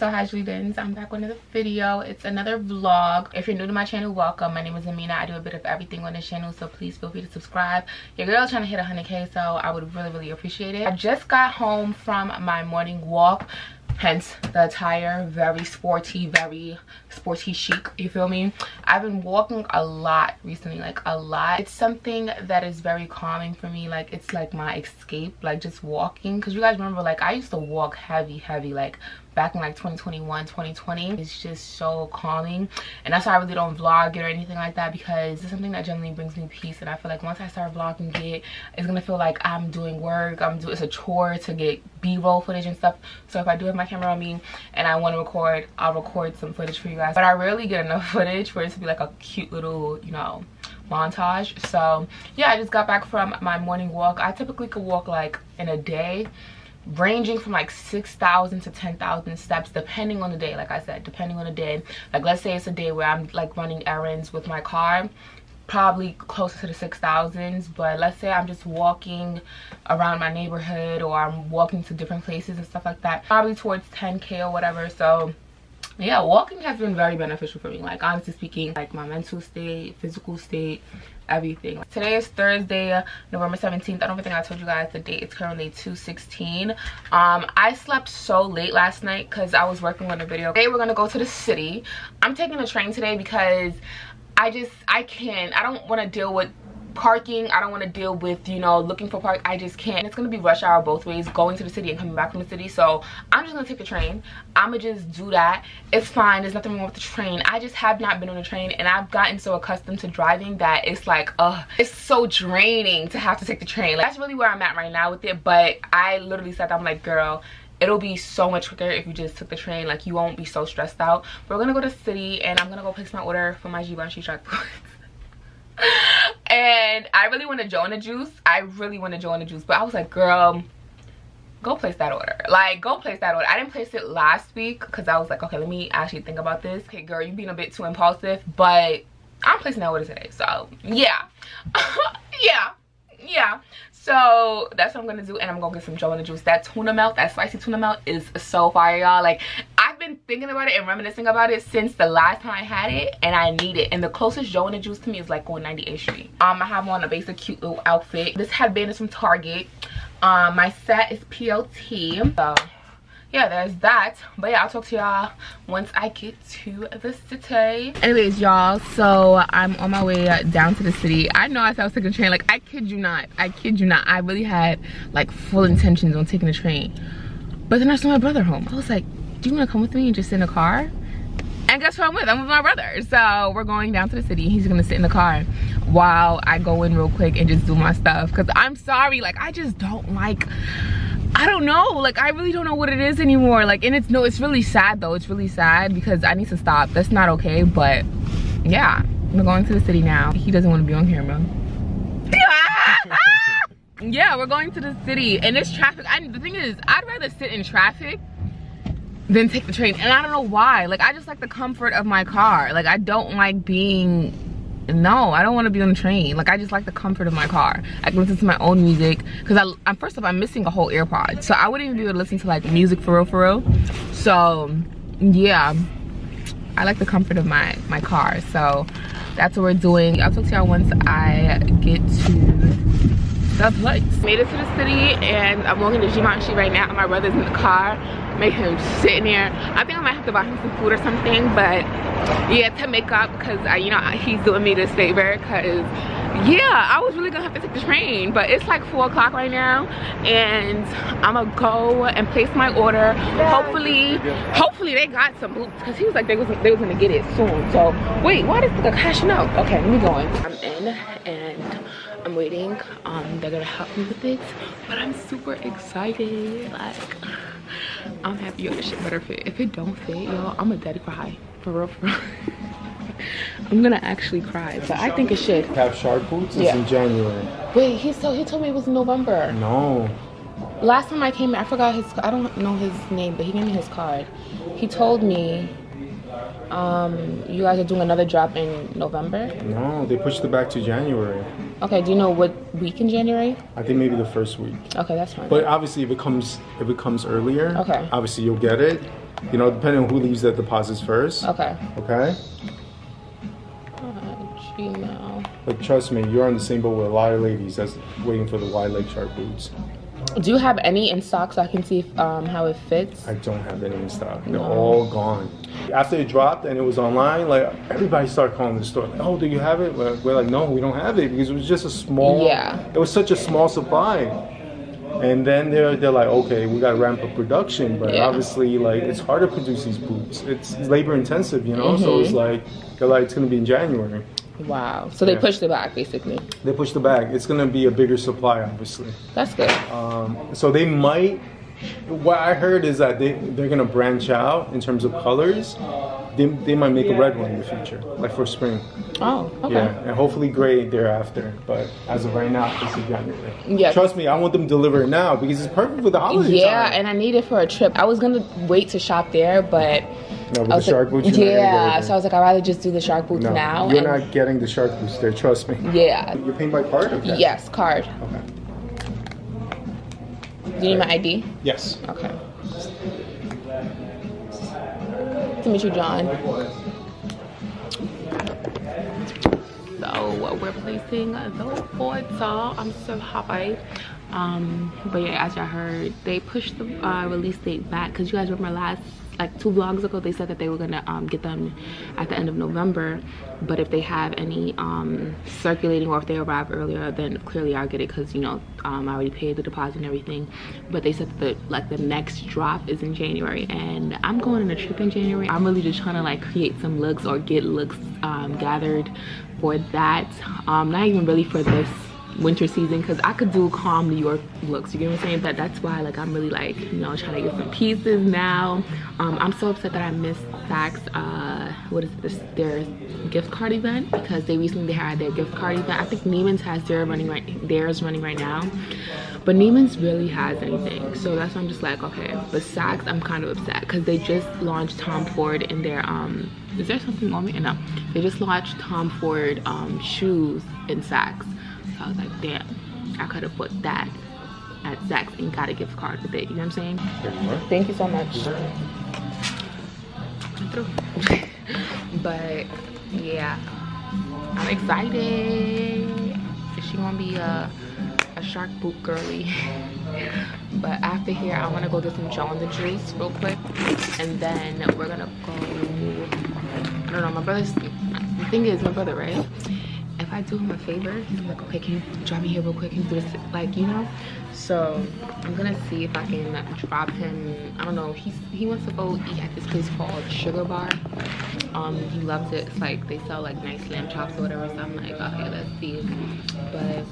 so hi Jolieden's, I'm back with another video. It's another vlog. If you're new to my channel, welcome. My name is Amina. I do a bit of everything on this channel, so please feel free to subscribe. Your girl trying to hit 100k, so I would really, really appreciate it. I just got home from my morning walk hence the attire very sporty very sporty chic you feel me? I've been walking a lot recently like a lot. It's something that is very calming for me like it's like my escape like just walking. Because you guys remember like i used to walk heavy heavy like back in like 2021 2020 it's just so calming. And that's why i really don't vlog it or anything like that because it's something that generally brings me peace. And i feel like once i start vlogging it it's gonna feel like i'm doing work i'm doing it's a chore to get b-roll footage and stuff. So if i do have my camera on me and i want to record i'll record some footage for you guys. But i rarely get enough footage for it to be like a cute little you know montage. So yeah i just got back from my morning walk. I typically could walk like in a day ranging from like 6,000 to 10,000 steps depending on the day like I said depending on the day. Like let's say it's a day where I'm like running errands with my car probably closer to the 6,000s but let's say I'm just walking around my neighborhood or I'm walking to different places and stuff like that probably towards 10k or whatever. So yeah walking has been very beneficial for me. Like honestly speaking like my mental state physical state everything. Today is thursday november 17th i don't think i told you guys the date it's currently 216 um i slept so late last night because i was working on a video. Today we're gonna go to the city. I'm taking a train today because i just i can't i don't want to deal with parking i don't want to deal with you know looking for park i just can't. It's gonna be rush hour both ways going to the city and coming back from the city. So i'm just gonna take the train. I'm gonna just do that. It's fine there's nothing wrong with the train. I just have not been on a train and i've gotten so accustomed to driving that it's like uh it's so draining to have to take the train. Like, that's really where i'm at right now with it but i literally said i'm like girl it'll be so much quicker if you just took the train. Like you won't be so stressed out. We're gonna go to the city and i'm gonna go place my order for my givenchy shark and I really wanted Joe and the Juice. I really wanted Joe and the Juice, but I was like, girl, go place that order. Like, go place that order. I didn't place it last week because I was like, okay, let me actually think about this. Okay, girl, you being a bit too impulsive, but I'm placing that order today. So, yeah. yeah. Yeah so that's what i'm gonna do and i'm gonna get some joe and the juice. That tuna melt that spicy tuna melt is so fire y'all. Like i've been thinking about it and reminiscing about it since the last time i had it and i need it. And the closest joe and the juice to me is like on 98th street. Um i have on a basic cute little outfit. This headband is from target. Um my set is plt so yeah there's that. But yeah i'll talk to y'all once i get to the city. Anyways y'all so i'm on my way down to the city. I know i said i was taking a train. Like i kid you not. I kid you not. I really had like full intentions on taking the train. But then i saw my brother home. I was like do you want to come with me and just sit in a car and guess who I'm with? I'm with my brother. So we're going down to the city. He's gonna sit in the car while I go in real quick and just do my stuff. Cause I'm sorry, like I just don't like I don't know. Like I really don't know what it is anymore. Like and it's no it's really sad though. It's really sad because I need to stop. That's not okay but yeah. We're going to the city now. He doesn't want to be on camera. Yeah we're going to the city. And it's traffic. I, the thing is I'd rather sit in traffic than take the train. And I don't know why. Like I just like the comfort of my car. Like I don't like being no i don't want to be on the train. Like i just like the comfort of my car. I can listen to my own music. Because I, i'm first of all i'm missing a whole airpod. So i wouldn't even be able to listen to like music for real for real. So yeah. I like the comfort of my my car. So that's what we're doing. I'll talk to y'all once i get to the place made it to the city and i'm walking to givenchy right now my brother's in the car. Make him sitting there. I think i might have to buy him some food or something but yeah to make up because i you know he's doing me this favor because yeah i was really gonna have to take the train but it's like four o'clock right now and i'm gonna go and place my order. Hopefully hopefully they got some boots because he was like they was they was gonna get it soon. So wait why does the cash no okay let me go in. I'm in and i'm waiting um they're gonna help me with it but i'm super excited like I'm happy your shit better fit. If it don't fit, y'all, I'm a daddy cry. For real, for real. I'm gonna actually cry, but I think it should. Have shark boots? It's yeah. in January. Wait, he told he told me it was November. No. Last time I came, I forgot his. I don't know his name, but he gave me his card. He told me, um, you guys are doing another drop in November. No, they pushed it back to January. Okay, do you know what week in January? I think maybe the first week. Okay, that's fine. But obviously, if it comes if it comes earlier, Okay. Obviously, you'll get it. You know, depending on who leaves the deposits first. okay. Okay. Uh, Gmail. But trust me, you're on the same boat with a lot of ladies that's waiting for the wide leg shark boots. Do you have any in stock so I can see if, um, how it fits? I don't have any in stock. They're No. all gone. After it dropped and it was online, like everybody started calling the store. Like, oh, do you have it? We're, we're like, no, we don't have it because it was just a small. Yeah. It was such a small supply. And then they're they're like, okay, we got to ramp up production, but Yeah. obviously, like it's hard to produce these boots. It's labor intensive, you know. So Mm-hmm. it's like they're like it's gonna be in January. Wow. So they Yeah. pushed it back basically. They pushed it back. It's gonna be a bigger supply, obviously. That's good. Um, so they might. What I heard is that they they're gonna branch out in terms of colors. They, they might make a red one in the future, like for spring. Oh, okay. Yeah, and hopefully gray thereafter. But as of right now, it's in January. Yeah. Trust me, I want them delivered now because it's perfect for the holiday Yeah, time. and I need it for a trip. I was gonna wait to shop there, but no, with I the was shark like, boots. you're not gonna yeah. So I was like, I'd rather just do the shark boots no, now. You're and- not getting the shark boots there. Trust me. Yeah. You're paying by card. Okay. Yes, card. Okay. Do you need my ID? Yes. Okay. To meet you, John. So we're placing those boards. So I'm so happy. Um, but yeah, as y'all heard, they pushed the uh, release date back because you guys remember last like two vlogs ago they said that they were gonna um, get them at the end of November. But if they have any um, circulating or if they arrive earlier, then clearly I'll get it because you know um, I already paid the deposit and everything. But they said that the, like the next drop is in January, and I'm going on a trip in January. I'm really just trying to like create some looks or get looks um, gathered for that. Um, not even really for this winter season because I could do calm New York looks. You get what I'm saying? But that's why like I'm really like you know trying to get some pieces now. Um, I'm so upset that I missed Saks. Uh, what is this? Their gift card event because they recently had their gift card event. I think Neiman's has their running right. Theirs running right now. But Neiman's really has anything, so that's why I'm just like, okay. But Saks, I'm kind of upset because they just launched Tom Ford in their um. Is there something on me? No, they just launched Tom Ford um shoes in Saks. I was like, damn, I could have put that at Saks and got a gift card with it. You know what I'm saying? There you are. Thank you so much. but yeah, I'm excited. She gonna be a, a shark boot girly. but after here, I wanna go get some Joe and the Juice real quick, and then we're gonna go. I don't know. My brother's. The thing is, my brother, right? If I do him a favor, he's like, okay, can you drive me here real quick? You do this? Like, you know? So I'm gonna see if I can drop him. I don't know. He's he wants to go eat at this place called Sugar Bar. Um, he loves it. It's like they sell like nice lamb chops or whatever. So I'm like, okay, let's see. But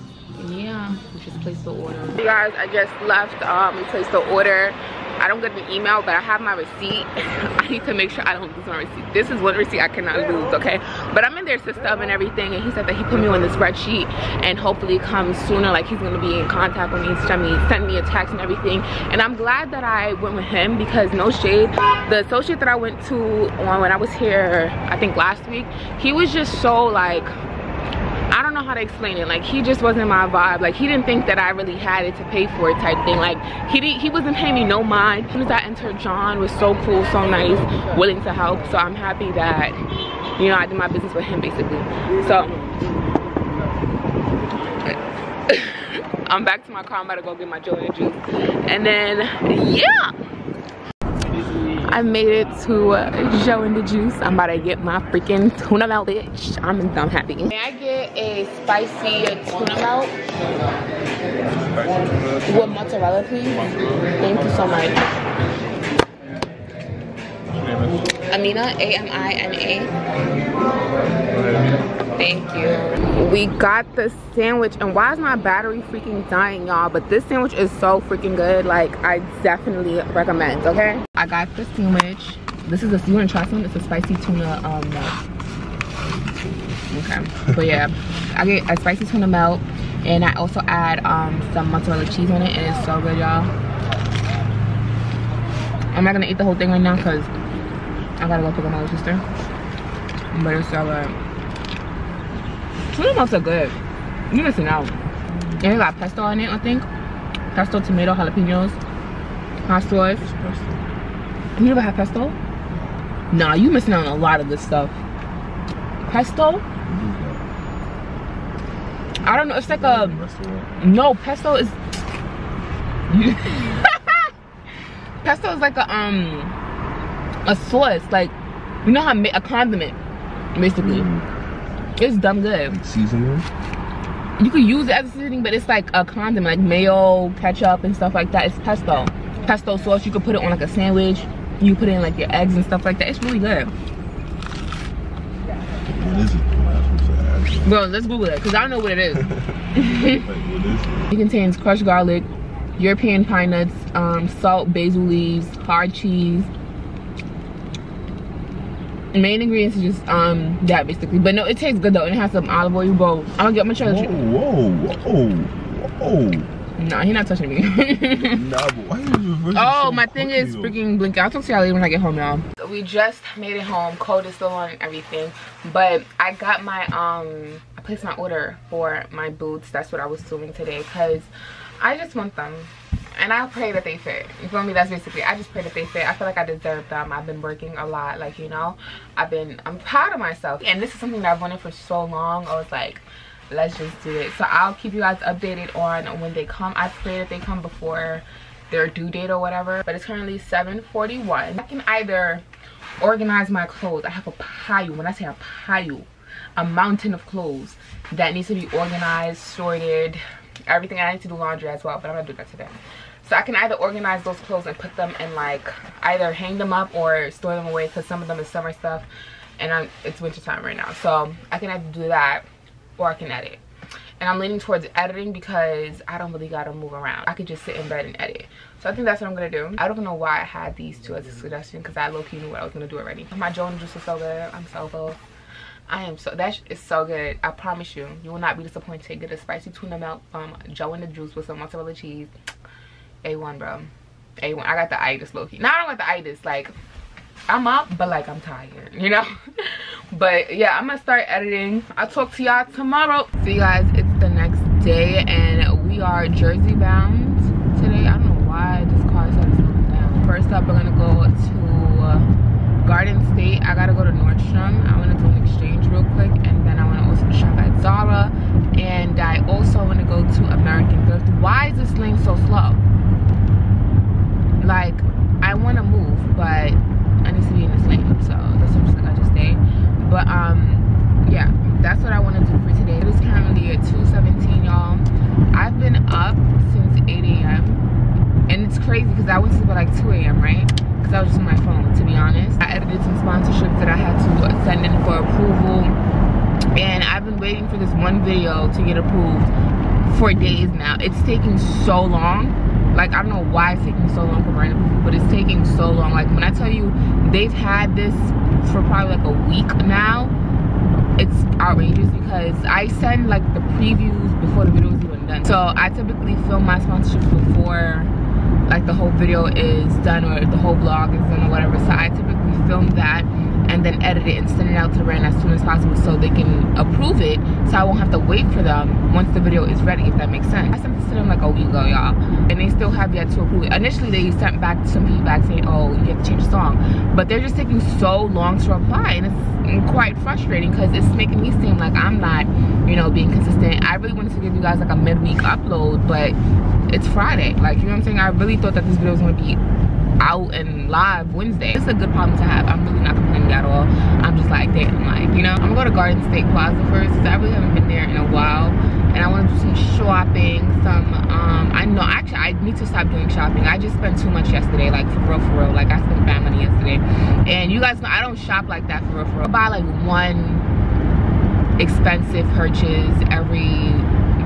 yeah, we just placed the order. You guys, I just left. Um, we placed the order. I don't get an email, but I have my receipt. I need to make sure I don't lose my receipt. This is one receipt I cannot lose, okay? But I'm in their system and everything, and he said that he put me on the spreadsheet and hopefully comes sooner. Like he's gonna be in contact with me, send me, send me a text and everything. And I'm glad that I went with him because no shade. The associate that I went to on when I was here, I think last week, he was just so like know how to explain it. Like he just wasn't my vibe. Like he didn't think that I really had it to pay for it type thing. Like he didn't, he wasn't paying me no mind. As soon as I entered, John was so cool, so nice, willing to help. So I'm happy that you know I did my business with him basically. So I'm back to my car. I'm about to go get my and juice, and then yeah. I made it to Joe and the Juice. I'm about to get my freaking tuna melt, bitch. I'm, I'm happy. May I get a spicy tuna melt with mozzarella, please? Thank you so much. Amina, A-M-I-N-A. Thank you. We got the sandwich, and why is my battery freaking dying, y'all? But this sandwich is so freaking good. Like, I definitely recommend, okay? I got the sandwich. This is a, you wanna try some? It's a spicy tuna um, melt. Okay, but yeah, I get a spicy tuna melt, and I also add um, some mozzarella cheese on it, and it's so good, y'all. I'm not gonna eat the whole thing right now, cause I gotta go pick up my sister. But it's so good. Tuna melts are good. You missing out. And it got pesto on it, I think. Pesto, tomato, jalapenos, hot sauce. You never had pesto? Nah, you missing out on a lot of this stuff. Pesto? I don't know. It's like a no pesto is. pesto is like a um a sauce, like you know how a condiment, basically. Mm. It's dumb good. Seasoning. You could use it as a seasoning, but it's like a condiment, like mayo, ketchup, and stuff like that. It's pesto. Pesto sauce. You could put it on like a sandwich. You put in like your eggs and stuff like that. It's really good. What is it? Bro, let's Google it because I don't know what it is. it contains crushed garlic, European pine nuts, um, salt, basil leaves, hard cheese. Main ingredients is just um that basically. But no, it tastes good though. And it has some olive oil, bro. I'm gonna get my try. Whoa, whoa, whoa, whoa. Nah, he's not touching me. nah, but why you Oh, so my thing is though? freaking blinking. I'll talk to y'all later when I get home, y'all. So we just made it home. Cold is still on and everything. But I got my, um, I placed my order for my boots. That's what I was doing today because I just want them. And I pray that they fit. You feel me? That's basically, I just pray that they fit. I feel like I deserve them. I've been working a lot. Like, you know, I've been, I'm proud of myself. And this is something that I've wanted for so long. I was like, let's just do it so i'll keep you guys updated on when they come i pray that they come before their due date or whatever but it's currently 7:41. i can either organize my clothes i have a pile when i say a pile a mountain of clothes that needs to be organized sorted everything i need to do laundry as well but i'm gonna do that today so i can either organize those clothes and put them in like either hang them up or store them away because some of them is summer stuff and I'm, it's winter time right now so i can either do that or I can edit. And I'm leaning towards editing because I don't really gotta move around. I could just sit in bed and edit. So I think that's what I'm gonna do. I don't know why I had these two as a suggestion because I low-key knew what I was gonna do already. My Jonah juice is so good. I'm so full. I am so, that is so good. I promise you, you will not be disappointed. Get a spicy tuna melt from Joe and the Juice with some mozzarella cheese. A1, bro. A1. I got the itis low-key. No, I don't got the itis. Like, I'm up, but like I'm tired, you know? but yeah, I'm gonna start editing. I'll talk to y'all tomorrow. So you guys, it's the next day and we are Jersey bound today. I don't know why this car started slowing down. First up, we're gonna go to uh, Garden State. I gotta go to Nordstrom. I wanna do an exchange real quick and then I wanna also shop at Zara. And I also wanna go to American Thrift. Why is this lane so slow? Like, I wanna move, but I need to be in this lane. So that's what I'm just I just stay. But um, yeah, that's what I want to do for today. It is currently at 2:17, y'all. I've been up since 8 a.m. and it's crazy because I went to at like 2 a.m. right? Because I was just on my phone, to be honest. I edited some sponsorships that I had to send in for approval, and I've been waiting for this one video to get approved for days now. It's taking so long. Like i don't know why it's taking so long for brand approval but it's taking so long. Like when i tell you they've had this for probably like a week now it's outrageous because i send like the previews before the video is even done. So i typically film my sponsorships before like the whole video is done or the whole vlog is done or whatever. So i typically film that edit it and send it out to brand as soon as possible so they can approve it so I won't have to wait for them once the video is ready if that makes sense. I sent this to them like a week ago y'all and they still have yet to approve it. Initially they sent back some feedback saying oh you have to change the song but they're just taking so long to reply and it's quite frustrating because it's making me seem like I'm not you know being consistent. I really wanted to give you guys like a midweek upload but it's Friday like you know what I'm saying I really thought that this video was going to be out and live Wednesday. It's a good problem to have. I'm really not complaining at all. I'm just like, damn, like, you know. I'm gonna go to Garden State Plaza first because I really haven't been there in a while. And I want to do some shopping, some, um, I know, actually, I need to stop doing shopping. I just spent too much yesterday, like, for real, for real. Like, I spent bad money yesterday. And you guys know, I don't shop like that for real, for real. I buy, like, one expensive purchase every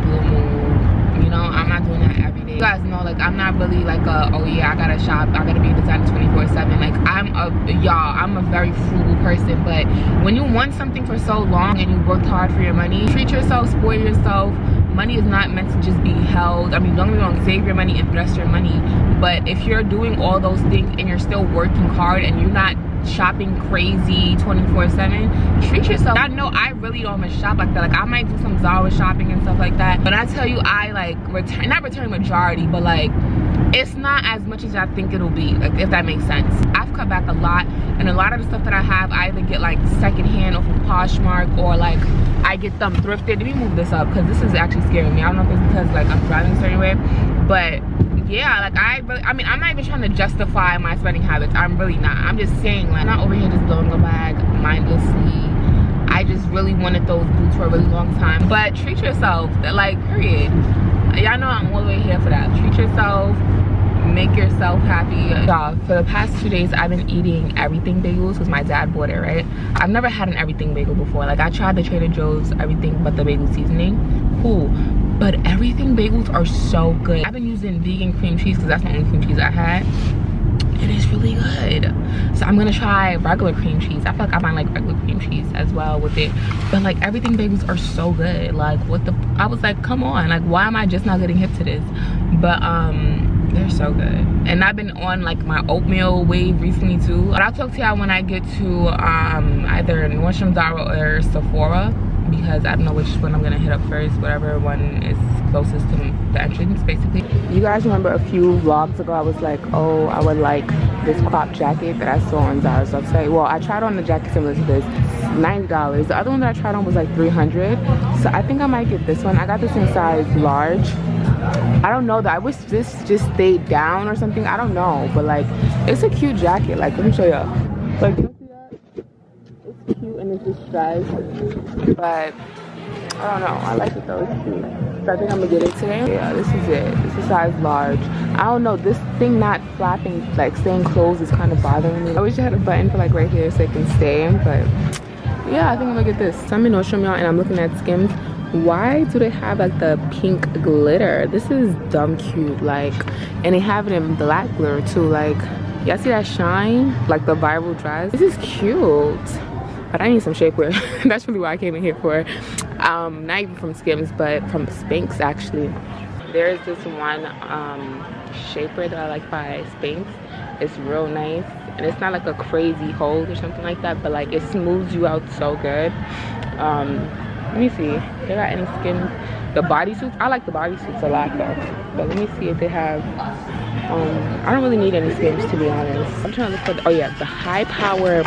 blue moon. You know, I'm not doing that every day. Guys know, like, I'm not really like a, oh yeah, I gotta shop. I gotta be in the time 24 7. Like, I'm a, y'all, I'm a very frugal person. But when you want something for so long and you worked hard for your money, treat yourself, spoil yourself. Money is not meant to just be held. I mean, don't get me wrong, save your money, invest your money. But if you're doing all those things and you're still working hard and you're not shopping crazy 24 7 treat yourself. I know i really don't shop like that like i might do some zara shopping and stuff like that but i tell you i like return not return majority but like it's not as much as i think it'll be like if that makes sense. I've cut back a lot and a lot of the stuff that i have i either get like secondhand off of poshmark or like i get them thrifted. Let me move this up because this is actually scaring me. I don't know if it's because like i'm driving a certain way but yeah like i really i mean i'm not even trying to justify my spending habits. I'm really not. I'm just saying like i'm not over here just blowing a bag mindlessly. I just really wanted those boots for a really long time. But treat yourself like period y'all know i'm all the way here for that. Treat yourself make yourself happy. Y'all for the past two days i've been eating everything bagels because my dad bought it right? I've never had an everything bagel before. Like i tried the trader joe's everything but the bagel seasoning. Cool. But everything bagels are so good. I've been using vegan cream cheese because that's the only cream cheese i had and it's really good. So i'm gonna try regular cream cheese. I feel like i might like regular cream cheese as well with it. But like everything bagels are so good. Like what the i was like come on. Like why am i just not getting hip to this? But um they're so good. And i've been on like my oatmeal wave recently too. But i'll talk to y'all when i get to um either nordstrom zara or sephora because I don't know which one I'm gonna hit up first, whatever one is closest to the entrance, basically. You guys remember a few vlogs ago, I was like, oh, I would like this crop jacket that I saw on Zara's website. Well, I tried on the jacket similar to this, $90. The other one that I tried on was like 300 So I think I might get this one. I got this in size large. I don't know though. I wish this just stayed down or something. I don't know. But like, it's a cute jacket. Like, let me show y'all. Like, cute and it's just striped. But I don't know. I like it though. It's cute. So I think I'm gonna get it today. Yeah, this is it. This is size large. I don't know. This thing not flapping, like staying closed is kind of bothering me. I wish I had a button for like right here so it can stay, but yeah, I think I'm gonna get this. So I'm in Nordstrom y'all and I'm looking at Skims. Why do they have like the pink glitter? This is dumb cute. Like, and they have it in black glitter too. Like, y'all see that shine? Like the viral dress. This is cute but I need some shapewear. That's really what I came in here for. Um, not even from Skims, but from Spanx actually. There's this one um, shapewear that I like by Spanx. It's real nice. And it's not like a crazy hold or something like that, but like it smooths you out so good. Um, let me see. They got any Skims? The bodysuits? I like the bodysuits a lot though. But let me see if they have um, I don't really need any Skims to be honest. I'm trying to look for, the, oh yeah, the high power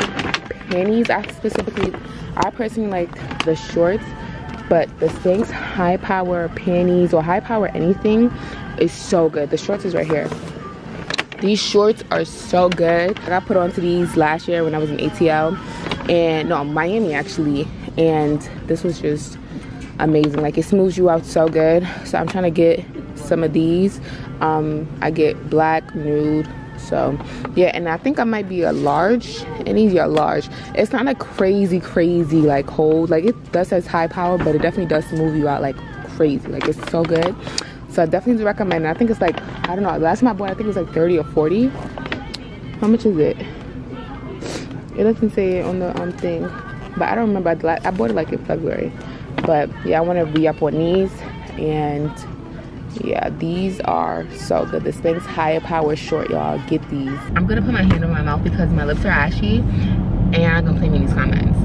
panties. I specifically i personally like the shorts but the Spanx high power panties or high power anything is so good. The shorts is right here. These shorts are so good. I got put onto these last year when i was in atl and no miami actually and this was just amazing. Like it smooths you out so good. So i'm trying to get some of these. Um i get black nude so yeah and i think i might be a large and these are large. It's not a crazy crazy like hold. Like it does has high power but it definitely does move you out like crazy. Like it's so good. So i definitely recommend it. I think it's like i don't know. Last time i bought i think it was like 30 or 40 how much is it? It doesn't say it on the um thing. But i don't remember. I bought it like in february. But yeah i want to re-up on these. And yeah these are so good. These Spanx higher power short y'all. Get these. I'm gonna put my hand on my mouth because my lips are ashy and i'm gonna play me these comments.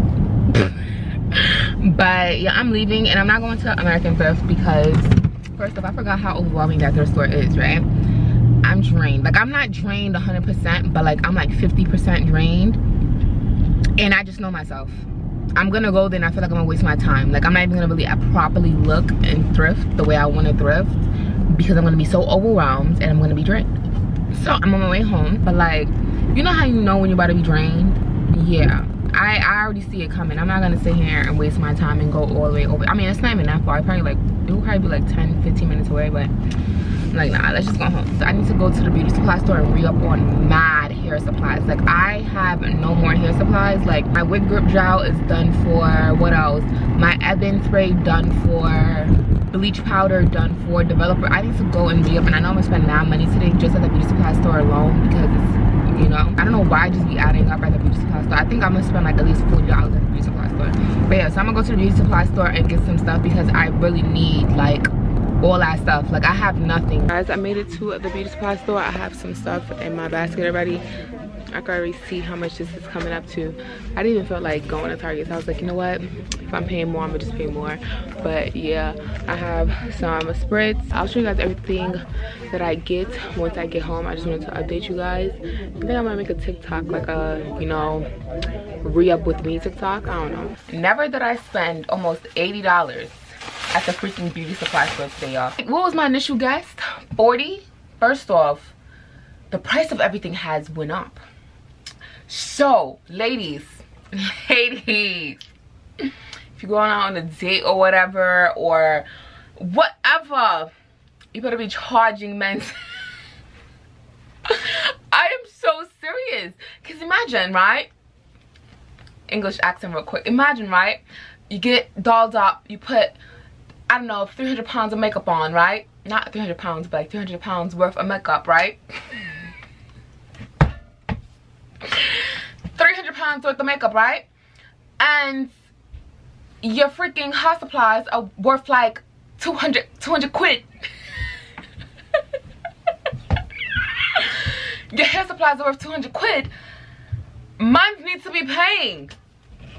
But yeah i'm leaving and i'm not going to american thrift because first off i forgot how overwhelming that thrift store is right? I'm drained. Like i'm not drained 100 percent but like i'm like 50 percent drained and i just know myself I'm gonna go there and I feel like I'm gonna waste my time. Like I'm not even gonna really properly look and thrift the way I wanna thrift because I'm gonna be so overwhelmed and I'm gonna be drained. So I'm on my way home, but like, you know how you know when you're about to be drained? Yeah, I, I already see it coming. I'm not gonna sit here and waste my time and go all the way over. I mean, it's not even that far. I probably like, it will probably be like 10, 15 minutes away, but like, nah, let's just go home. So I need to go to the beauty supply store and re-up on mad hair supplies. Like I have no more hair supplies. Like my wig grip gel is done for, what else? My Ebin spray done for bleach powder done for developer i need to go and re-up and i know i'm gonna spend now money today just at the beauty supply store alone because it's you know i don't know why i just be adding up at the beauty supply store i think i'm gonna spend like at least 40 dollars at the beauty supply store but yeah so i'm gonna go to the beauty supply store and get some stuff because i really need like all that stuff like i have nothing guys i made it to the beauty supply store i have some stuff in my basket already I can already see how much this is coming up to. I didn't even feel like going to Target. So I was like, you know what? If I'm paying more, I'm gonna just pay more. But yeah, I have some spritz. I'll show you guys everything that I get once I get home. I just wanted to update you guys. I think I'm gonna make a TikTok, like a, you know, re-up with me TikTok. I don't know. Never did I spend almost $80 at the freaking beauty supply store today, y'all. What was my initial guess? 40? First off, the price of everything has went up so, ladies, ladies, if you're going out on a date or whatever, or whatever, you better be charging men. I am so serious. Because imagine, right? English accent real quick. Imagine, right? You get dolled up, you put, I don't know, 300 pounds of makeup on, right? Not 300 pounds, but like 300 pounds worth of makeup, right? 300 pounds worth of makeup, right? And your freaking house supplies are worth like 200, 200 quid. your hair supplies are worth 200 quid. Mine needs to be paying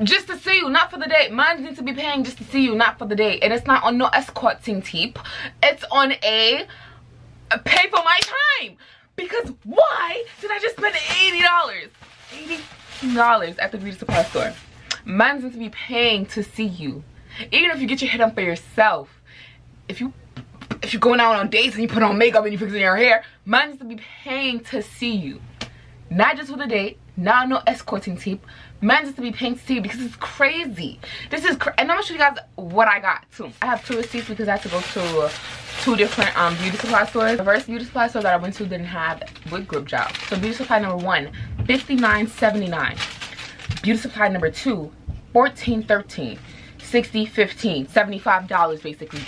just to see you, not for the date. Mine needs to be paying just to see you, not for the date. And it's not on no escorting tip. It's on a, a pay for my time. Because why did I just spend $80? 80 dollars at the beauty supply store. Man's going to be paying to see you. Even if you get your head done for yourself. If you if you're going out on dates and you put on makeup and you fixing your hair, man's to be paying to see you. Not just for the date, not no escorting tip. Man's to be paying to see you because it's crazy. This is cra and I'm gonna show you guys what I got too. I have two receipts because I had to go to two different um, beauty supply stores. The first beauty supply store that I went to didn't have wig grip gel. So beauty supply number one, $59.79. Beauty supply number two, $14.13. 60 15 75 dollars basically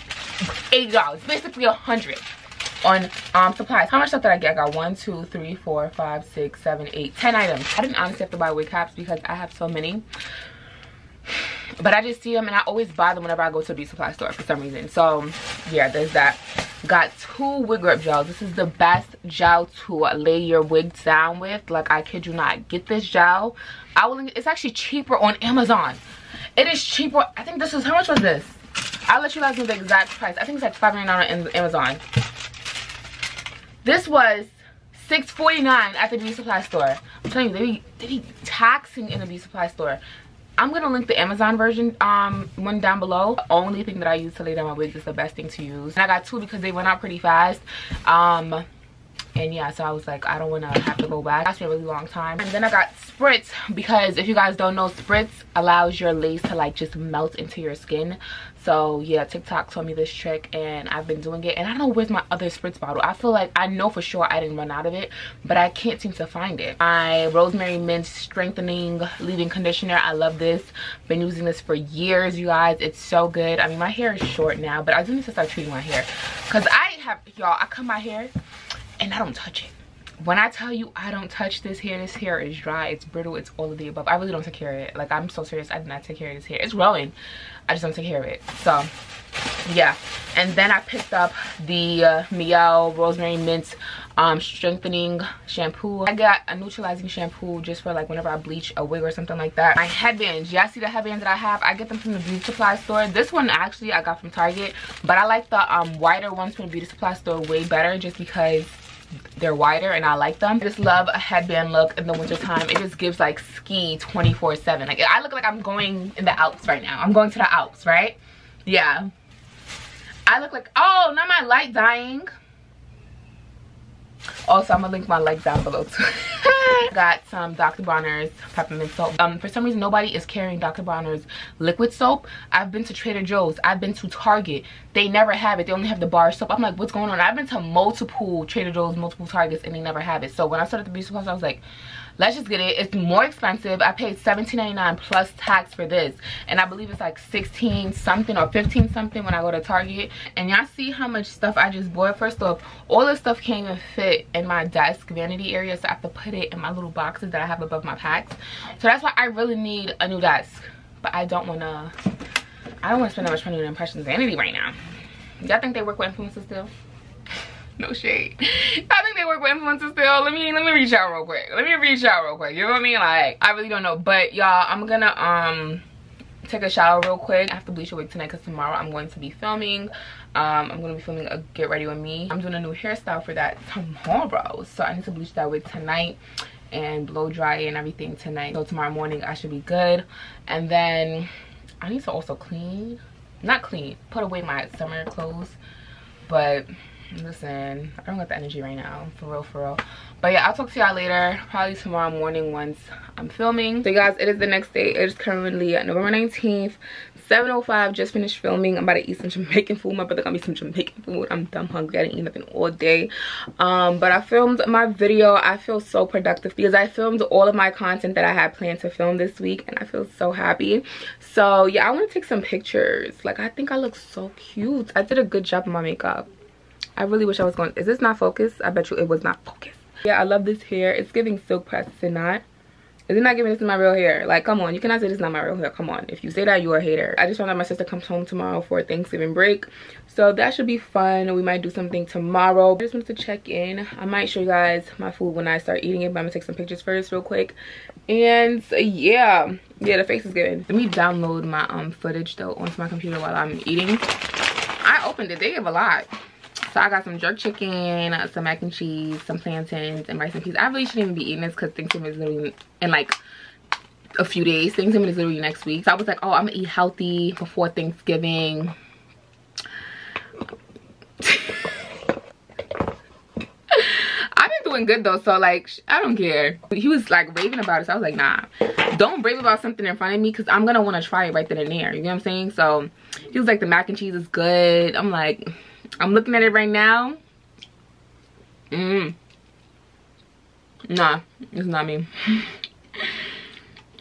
80 dollars basically a hundred on um supplies. How much stuff did i get? I got one two three four five six seven eight ten items. I didn't honestly have to buy wig caps because i have so many. But i just see them and i always buy them whenever i go to a beauty supply store for some reason. So yeah there's that. Got two wig grip gels. This is the best gel to lay your wigs down with. Like i kid you not. Get this gel. I will it's actually cheaper on amazon. It is cheaper. I think this is how much was this? I'll let you guys know the exact price. I think it's like 5.99 on amazon this was 6.49 at the beauty supply store i'm telling you they be, they be taxing in the beauty supply store I'm gonna link the Amazon version um one down below. The only thing that I use to lay down my wigs is the best thing to use. And I got two because they went out pretty fast. Um and yeah so i was like i don't want to have to go back. That's a really long time. And then i got spritz because if you guys don't know spritz allows your lace to like just melt into your skin. So yeah tiktok told me this trick and i've been doing it. And i don't know where's my other spritz bottle. I feel like i know for sure i didn't run out of it but i can't seem to find it. My rosemary mint strengthening leave-in conditioner i love this. Been using this for years you guys. It's so good. I mean my hair is short now but i do need to start treating my hair. Because i have y'all i cut my hair and i don't touch it when I tell you I don't touch this hair, this hair is dry, it's brittle, it's all of the above. I really don't take care of it. Like, I'm so serious, I do not take care of this hair. It's growing, I just don't take care of it. So, yeah. And then I picked up the uh, Rosemary Mint um, Strengthening Shampoo. I got a neutralizing shampoo just for like whenever I bleach a wig or something like that. My headbands, y'all see the headbands that I have? I get them from the beauty supply store. This one actually I got from Target, but I like the um, wider ones from the beauty supply store way better just because they're wider and I like them. I just love a headband look in the wintertime. It just gives like ski 24 7. Like I look like I'm going in the Alps right now. I'm going to the Alps, right? Yeah. I look like, oh, not my light dying. Also, I'm gonna link my light down below too. got some Dr. Bronner's peppermint soap. Um, for some reason, nobody is carrying Dr. Bronner's liquid soap. I've been to Trader Joe's. I've been to Target. They never have it. They only have the bar soap. I'm like, what's going on? I've been to multiple Trader Joe's, multiple Targets, and they never have it. So when I started the beauty supply, I was like, let's just get it. It's more expensive. I paid $17.99 plus tax for this. And i believe it's like 16 something or 15 something when i go to target. And y'all see how much stuff i just bought? First off all this stuff can't even fit in my desk vanity area. So i have to put it in my little boxes that i have above my packs. So that's why i really need a new desk. But i don't want to i don't want to spend that much money on impressions vanity right now. Y'all think they work with influencers still no shade. I think they work with influencers still. Let me let me reach out real quick. Let me reach out real quick. You know what i mean? Like i really don't know. But y'all i'm gonna um take a shower real quick. I have to bleach a wig tonight because tomorrow i'm going to be filming. Um i'm going to be filming a get ready with me. I'm doing a new hairstyle for that tomorrow. So i need to bleach that wig tonight and blow dry and everything tonight. So tomorrow morning i should be good. And then i need to also clean not clean put away my summer clothes. But listen i don't got the energy right now. For real for real. But yeah i'll talk to y'all later. Probably tomorrow morning once i'm filming. So guys it is the next day. It is currently november 19th 705 just finished filming. I'm about to eat some jamaican food. My brother got me some jamaican food. I'm dumb hungry. I didn't eat nothing all day. Um but i filmed my video. I feel so productive because i filmed all of my content that i had planned to film this week and i feel so happy. So yeah i want to take some pictures. Like i think i look so cute. I did a good job of my makeup i really wish i was going is this not focused i bet you it was not focused yeah i love this hair it's giving silk press is it not is it not giving this is my real hair? Like, come on. You cannot say this is not my real hair. Come on. If you say that, you're a hater. I just found out my sister comes home tomorrow for Thanksgiving break. So that should be fun. We might do something tomorrow. I just wanted to check in. I might show you guys my food when I start eating it. But I'm going to take some pictures first real quick. And yeah. Yeah, the face is good. Let me download my um footage though onto my computer while I'm eating. I opened it. They give a lot. So I got some jerk chicken, some mac and cheese, some plantains, and rice and peas. I really shouldn't even be eating this because Thanksgiving is literally in like a few days. Thanksgiving is literally next week. So I was like, oh, I'm gonna eat healthy before Thanksgiving. I've been doing good though, so like, I don't care. He was like raving about it, so I was like, nah. Don't rave about something in front of me because I'm gonna wanna try it right then and there. You know what I'm saying? So he was like, the mac and cheese is good. I'm like, I'm looking at it right now. Mmm. Nah, it's not me.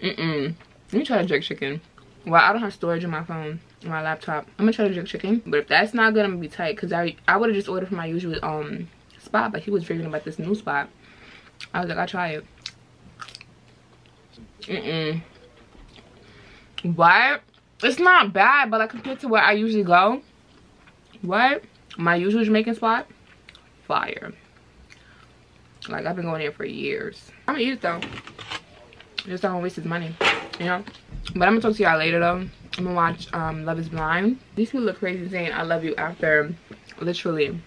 Mm-mm. Let me try the jerk chicken. Well, I don't have storage in my phone, on my laptop. I'm gonna try the jerk chicken. But if that's not good, I'm gonna be tight. Because I, I would have just ordered from my usual um spot. But he was raving about this new spot. I was like, I'll try it. Mm-mm. What? It's not bad, but like compared to where I usually go. What? My usual jamaican spot fire. Like i've been going there for years. I'm gonna eat it though. Just don't waste his money you know? But i'm gonna talk to y'all later though. I'm gonna watch um love is blind. These people look crazy saying i love you after literally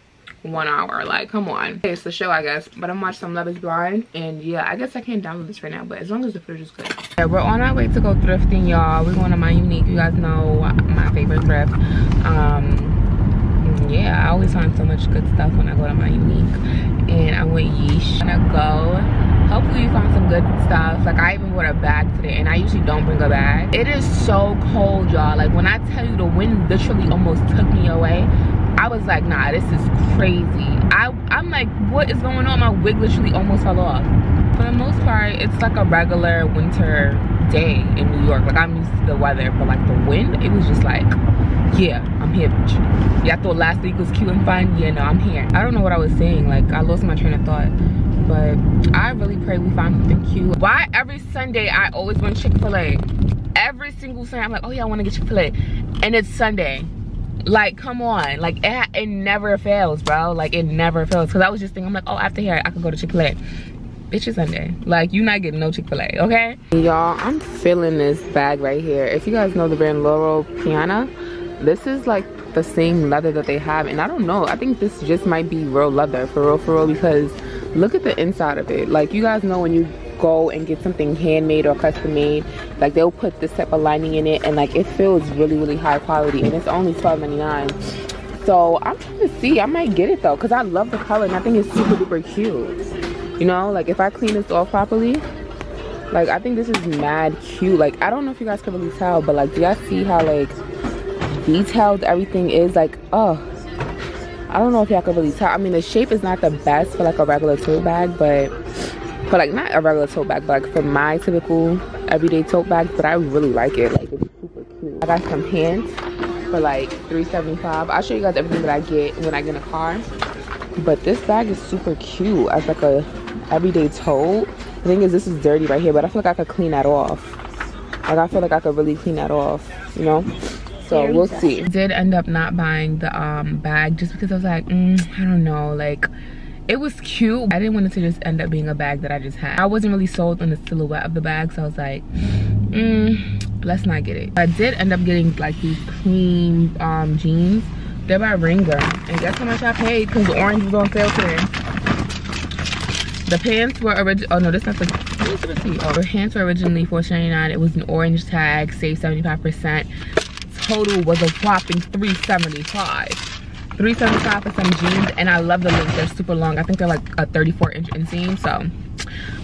one hour. Like come on. It's the show i guess. But i'm watching some love is blind. And yeah i guess i can't download this right now but as long as the footage is good. Yeah we're on our way to go thrifting y'all. We're going to my unique you guys know my favorite thrift. Um yeah i always find so much good stuff when i go to my unique and i went yeesh. I'm gonna go. Hopefully you find some good stuff. Like i even brought a bag today and i usually don't bring a bag. It is so cold y'all. Like when i tell you the wind literally almost took me away i was like nah this is crazy. I i'm like what is going on? My wig literally almost fell off. For the most part it's like a regular winter day in new york. Like i'm used to the weather but like the wind it was just like yeah i'm here bitch. Yeah i thought last week was cute and fun. Yeah no i'm here. I don't know what i was saying. Like i lost my train of thought. But i really pray we find something cute. Why every sunday i always want chick-fil-a? Every single sunday i'm like oh yeah i want to get chick-fil-a. And it's sunday. Like come on. Like it, it never fails bro. Like it never fails. Because i was just thinking i'm like oh after here i could go to chick-fil-a bitch is sunday like you not getting no chick-fil-a okay? Y'all i'm feeling this bag right here. If you guys know the brand loro piana this is like the same leather that they have. And i don't know. I think this just might be real leather for real for real because look at the inside of it. Like you guys know when you go and get something handmade or custom made like they'll put this type of lining in it and like it feels really really high quality and it's only 12.99 so i'm trying to see. I might get it though because i love the color and i think it's super duper cute you know like if i clean this off properly like i think this is mad cute. Like i don't know if you guys can really tell but like do y'all see how like detailed everything is? Like oh i don't know if y'all can really tell. I mean the shape is not the best for like a regular tote bag but for like not a regular tote bag but like for my typical everyday tote bag but i really like it. Like it's super cute. I got some pants for like 375 i'll show you guys everything that i get when i get in a car. But this bag is super cute as like a everyday tote. The thing is this is dirty right here but i feel like i could clean that off. Like i feel like i could really clean that off you know? So we'll see. Did end up not buying the um bag just because i was like mm, i don't know like it was cute. I didn't want it to just end up being a bag that i just had. I wasn't really sold on the silhouette of the bag so i was like mm, let's not get it. I did end up getting like these cream um jeans. They're by Wrangler. And guess how much I paid? Because the orange was on sale today. The pants were original. Oh no, this not the. Where's the receipt? Oh, the pants were originally $4.99. It was an orange tag, save 75%. Total was a whopping 375 375 for some jeans and i love the length they're super long i think they're like a 34 inch inseam so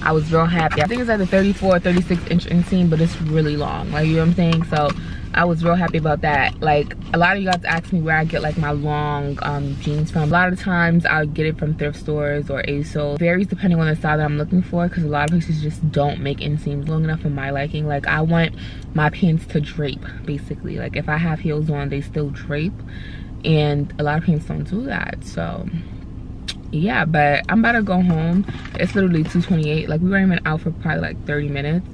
i was real happy i think it's like a 34 36 inch inseam but it's really long like you know what i'm saying so I was real happy about that. Like a lot of you guys ask me where I get like my long um, jeans from. A lot of times I'll get it from thrift stores or ASOS. Varies depending on the style that I'm looking for because a lot of places just don't make inseams long enough for my liking. Like I want my pants to drape basically. Like if I have heels on, they still drape. And a lot of pants don't do that. So yeah but i'm about to go home. It's literally 2:28. like we weren't even out for probably like 30 minutes.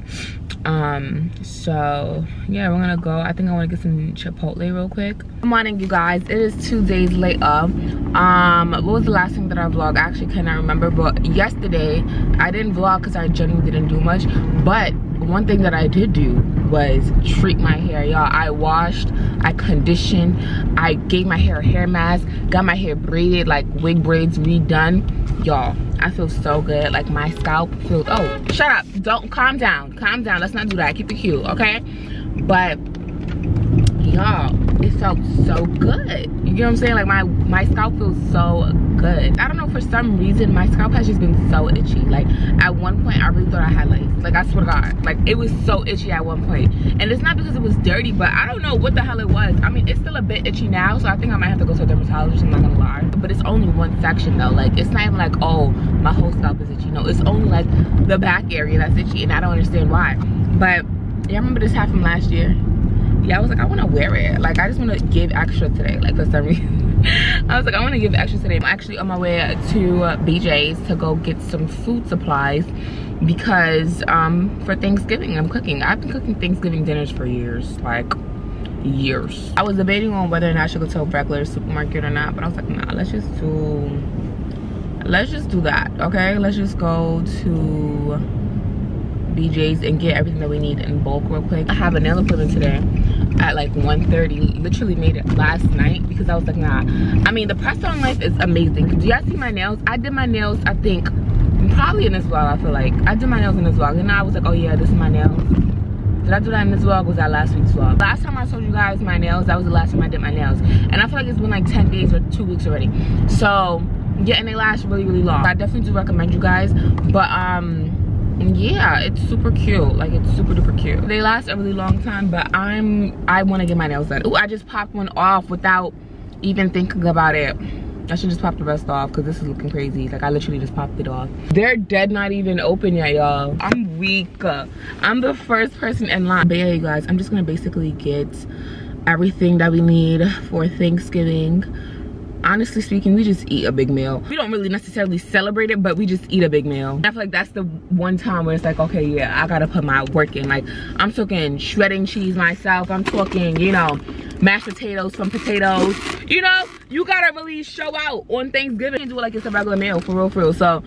Um so yeah we're gonna go. I think i want to get some chipotle real quick. Good morning you guys. It is two days later um what was the last thing that i vlogged? I actually cannot remember but yesterday i didn't vlog because i genuinely didn't do much. But one thing that i did do was treat my hair y'all. I washed i conditioned i gave my hair a hair mask got my hair braided like wig braids redone. Y'all i feel so good. Like my scalp feels oh shut up. Don't calm down calm down. Let's not do that. Keep it cute okay? But y'all it felt so good. You know what i'm saying? Like my my scalp feels so good. I don't know for some reason my scalp has just been so itchy. Like at one point i really thought i had lice like i swear to god. Like it was so itchy at one point. And it's not because it was dirty but i don't know what the hell it was. I mean it's still a bit itchy now so i think i might have to go to a dermatologist. I'm not gonna lie. But it's only one section though. Like it's not even like oh my whole scalp is itchy. No it's only like the back area that's itchy and i don't understand why. But yeah, I remember this from last year yeah i was like i want to wear it. Like i just want to give extra today like for some reason. I was like i want to give extra today. I'm actually on my way to uh, bj's to go get some food supplies because um for thanksgiving i'm cooking. I've been cooking thanksgiving dinners for years like years. I was debating on whether or not i should go to a regular supermarket or not but i was like nah let's just do let's just do that okay? Let's just go to BJ's and get everything that we need in bulk real quick. I have a nail appointment today at like 1.30. Literally made it last night because I was like, nah. I mean, the press on life is amazing. Do y'all see my nails? I did my nails, I think, probably in this vlog, I feel like. I did my nails in this vlog. And I was like, oh yeah, this is my nails. Did I do that in this vlog? Was that last week's vlog? Last time I told you guys my nails, that was the last time I did my nails. And I feel like it's been like 10 days or two weeks already. So, yeah, and they last really, really long. I definitely do recommend you guys. But, um, yeah it's super cute like it's super duper cute they last a really long time but i'm i want to get my nails done oh i just popped one off without even thinking about it I should just pop the rest off because this is looking crazy. Like I literally just popped it off. They're dead not even open yet, y'all. I'm weak. I'm the first person in line. But yeah, you guys, I'm just gonna basically get everything that we need for Thanksgiving honestly speaking we just eat a big meal. We don't really necessarily celebrate it but we just eat a big meal. I feel like that's the one time where it's like okay yeah i gotta put my work in. Like i'm talking shredding cheese myself. I'm talking you know mashed potatoes from potatoes. You know you gotta really show out on thanksgiving. And do it like it's a regular meal for real for real. So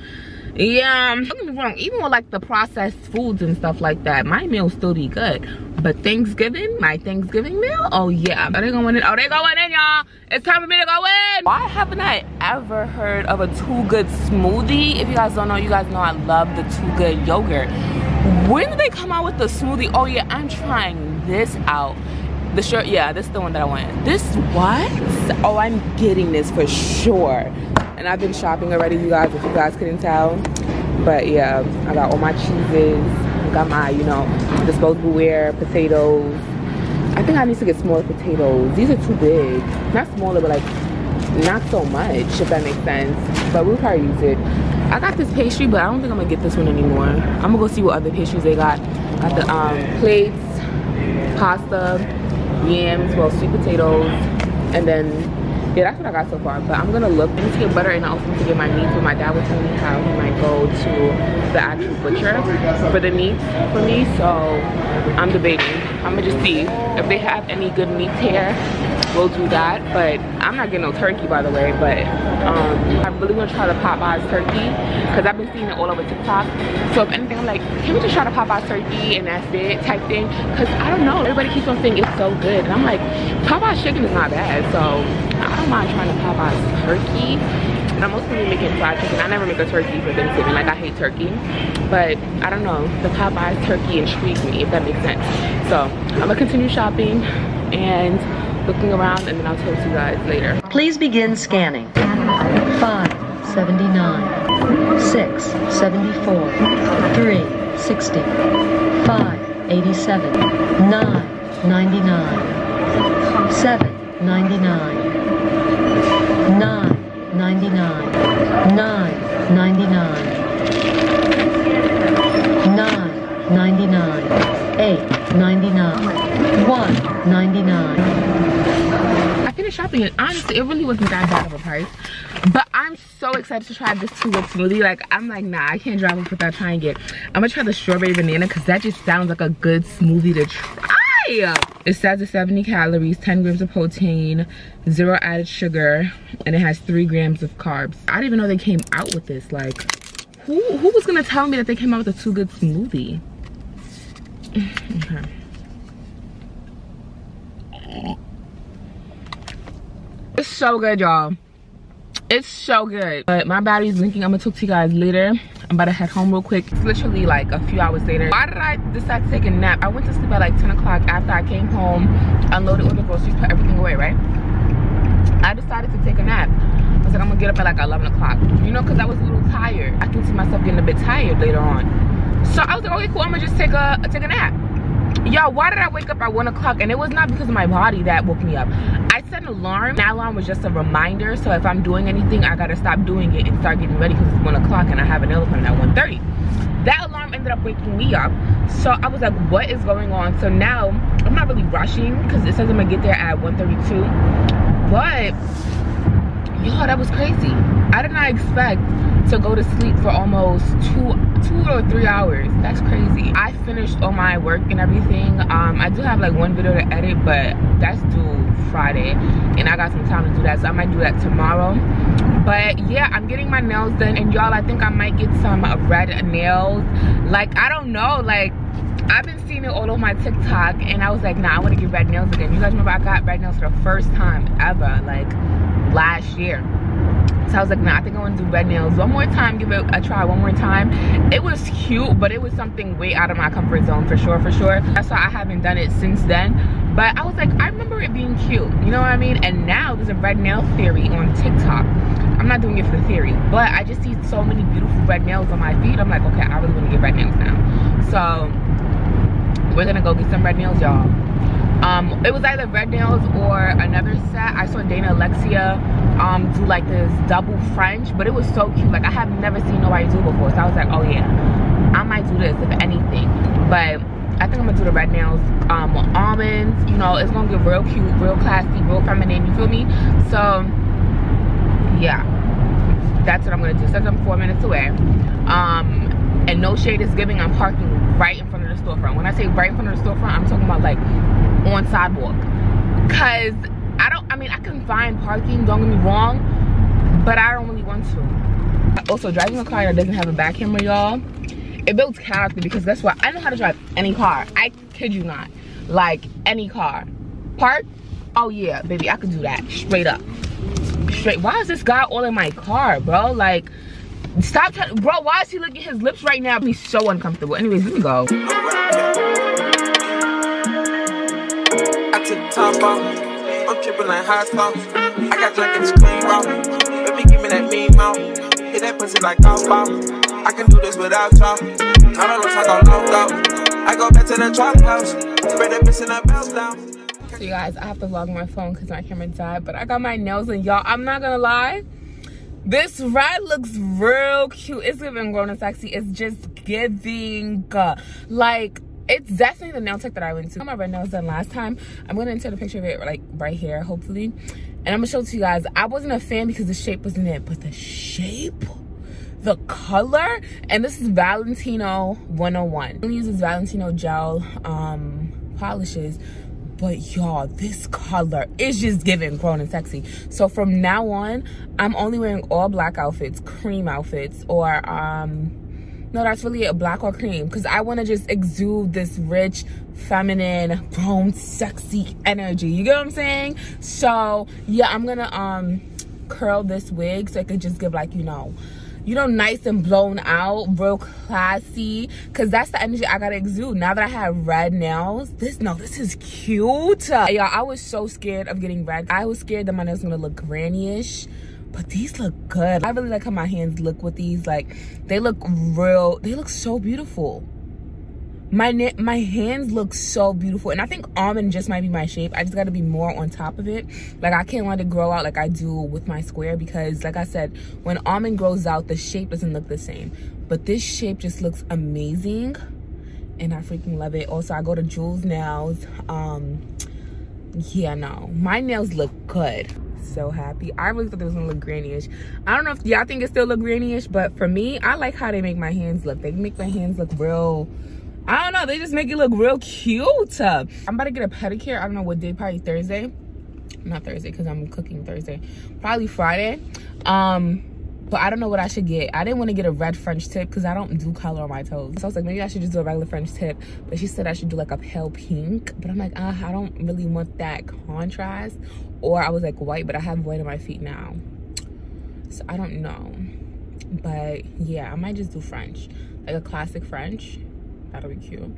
yeah don't get me wrong even with like the processed foods and stuff like that my meals still be good but thanksgiving my thanksgiving meal? Oh yeah. Are they going in oh they going in y'all. It's time for me to go in why haven't i ever heard of a too good smoothie? If you guys don't know you guys know i love the too good yogurt. When did they come out with the smoothie? Oh yeah i'm trying this out. The shirt yeah this is the one that i want. This what? Oh i'm getting this for sure. And I've been shopping already, you guys, if you guys couldn't tell. But yeah, I got all my cheeses. Got my, you know, Disposableware, potatoes. I think I need to get smaller potatoes. These are too big. Not smaller, but like not so much, if that makes sense. But we'll probably use it. I got this pastry, but I don't think I'm gonna get this one anymore. I'm gonna go see what other pastries they got. Got the um, plates, pasta, yams, well, sweet potatoes, and then yeah that's what i got so far but i'm gonna look. I need to get butter and I also need to get my meat but my dad was telling me how he might go to the actual butcher for the meat for me so i'm debating. I'm gonna just see if they have any good meats here we'll do that but i'm not getting no turkey by the way but um i really want to try the popeyes turkey because i've been seeing it all over tiktok. So if anything i'm like can we just try the popeyes turkey and that's it type thing? Because i don't know everybody keeps on saying it's so good and i'm like popeyes chicken is not bad so don't mind trying the popeyes turkey. And i'm also making fried chicken. I never make a turkey for thanksgiving. Like i hate turkey. But i don't know. The popeyes turkey intrigues me if that makes sense. So i'm gonna continue shopping and looking around and then I'll talk to you guys later. Please begin scanning. 579, 6, 74, 3, 60, 5, 87, 9, 99, 7, 99, 9, 99, 9, 99, 9, 99, 8, 99, 1, 99. I finished shopping and honestly it really wasn't that bad of a price. But I'm so excited to try this two-whip smoothie. Like I'm like, nah, I can't drive up without trying it. I'm gonna try the strawberry banana because that just sounds like a good smoothie to try. It says it's 70 calories, 10 grams of protein, zero added sugar, and it has three grams of carbs. I didn't even know they came out with this. Like, who who was gonna tell me that they came out with a too good smoothie? okay. It's so good, y'all. It's so good. But my battery's blinking. I'm gonna talk to you guys later. I'm about to head home real quick. It's literally like a few hours later. Why did I decide to take a nap? I went to sleep at like 10 o'clock after I came home, unloaded all the groceries, put everything away, right? I decided to take a nap. I was like, I'm gonna get up at like 11 o'clock. You know, cause I was a little tired. I can see myself getting a bit tired later on. So I was like, okay, cool, I'm gonna just take a, take a nap y'all why did i wake up at one o'clock? And it was not because of my body that woke me up. I set an alarm. That alarm was just a reminder. So if i'm doing anything i gotta stop doing it and start getting ready because it's one o'clock and i have an appointment at 1 30 that alarm ended up waking me up. So i was like what is going on? So now i'm not really rushing because it says i'm gonna get there at 1:32. but y'all that was crazy. I did not expect to go to sleep for almost two two or three hours. That's crazy. I finished all my work and everything. Um i do have like one video to edit but that's due friday and i got some time to do that so i might do that tomorrow. But yeah i'm getting my nails done and y'all i think i might get some red nails. Like i don't know like I've been seeing it all over my TikTok and I was like, nah, I want to get red nails again. You guys remember I got red nails for the first time ever, like last year. So I was like, nah, I think I want to do red nails one more time, give it a try one more time. It was cute, but it was something way out of my comfort zone for sure, for sure. That's why I haven't done it since then. But I was like, I remember it being cute, you know what I mean? And now there's a red nail theory on TikTok. I'm not doing it for the theory, but I just see so many beautiful red nails on my feet. I'm like, okay, I really want to get red nails now. So we're gonna go get some red nails, y'all. Um, it was either red nails or another set. I saw Dana Alexia um, do like this double French, but it was so cute. Like I have never seen nobody do before, so I was like, oh yeah, I might do this if anything. But I think I'm gonna do the red nails um, with almonds. You know, it's gonna get real cute, real classy, real feminine. You feel me? So yeah, that's what I'm gonna do. Since I'm four minutes away, um, and no shade is giving, I'm parking right in front of the storefront. When I say right in front of the storefront, I'm talking about like on sidewalk. Cause I don't, I mean, I can find parking, don't get me wrong, but I don't really want to. Also, driving a car that doesn't have a back camera, y'all, it builds character because guess what? I know how to drive any car. I kid you not. Like, any car. Park? Oh yeah, baby, I can do that. Straight up. Straight. Why is this guy all in my car, bro? Like, stop trying, bro, why is he licking his lips right now? He's so uncomfortable. Anyways, let me go. I took the top off. I'm tripping like hot sauce. I got drunk and scream off. Baby, give me that mean mouth. Hit that pussy like golf ball. I can do this without y'all. I don't know if I go. I go back to the trap house. Spread that bitch in that bounce down. So you guys, I have to vlog my phone because my camera died, but I got my nails and y'all, I'm not gonna lie. This red looks real cute. It's giving grown and sexy. It's just giving, uh, like, it's definitely the nail tech that I went to. I got my red nails done last time. I'm gonna insert a picture of it like right here, hopefully. And I'm gonna show it to you guys. I wasn't a fan because the shape wasn't it, but the shape, the color, and this is Valentino 101. I'm gonna use this Valentino gel um, polishes, but y'all, this color is just giving grown and sexy. So from now on, I'm only wearing all black outfits, cream outfits, or um, no that's really a black or cream. Because i want to just exude this rich feminine grown sexy energy. You get what i'm saying? So yeah i'm gonna um curl this wig so i could just give like you know you know nice and blown out real classy because that's the energy i gotta exude now that i have red nails. This no this is cute. Y'all i was so scared of getting red. I was scared that my nails were gonna look granny-ish but these look good. I really like how my hands look with these like they look real they look so beautiful my my hands look so beautiful and i think almond just might be my shape i just got to be more on top of it like i can't let it grow out like i do with my square because like i said when almond grows out the shape doesn't look the same but this shape just looks amazing and i freaking love it also i go to jules nails um yeah no my nails look good so happy. I really thought it was gonna look granny-ish. I don't know if y'all think it still look granny-ish, but for me, I like how they make my hands look. They make my hands look real, I don't know, they just make it look real cute. I'm about to get a pedicure. I don't know what day, probably Thursday. Not Thursday, because I'm cooking Thursday. Probably Friday. Um, but I don't know what I should get. I didn't want to get a red French tip because I don't do color on my toes. So I was like, maybe I should just do a regular French tip. But she said I should do like a pale pink. But I'm like, uh, I don't really want that contrast. Or I was like white, but I have white on my feet now. So I don't know. But yeah, I might just do French. Like a classic French. That'll be cute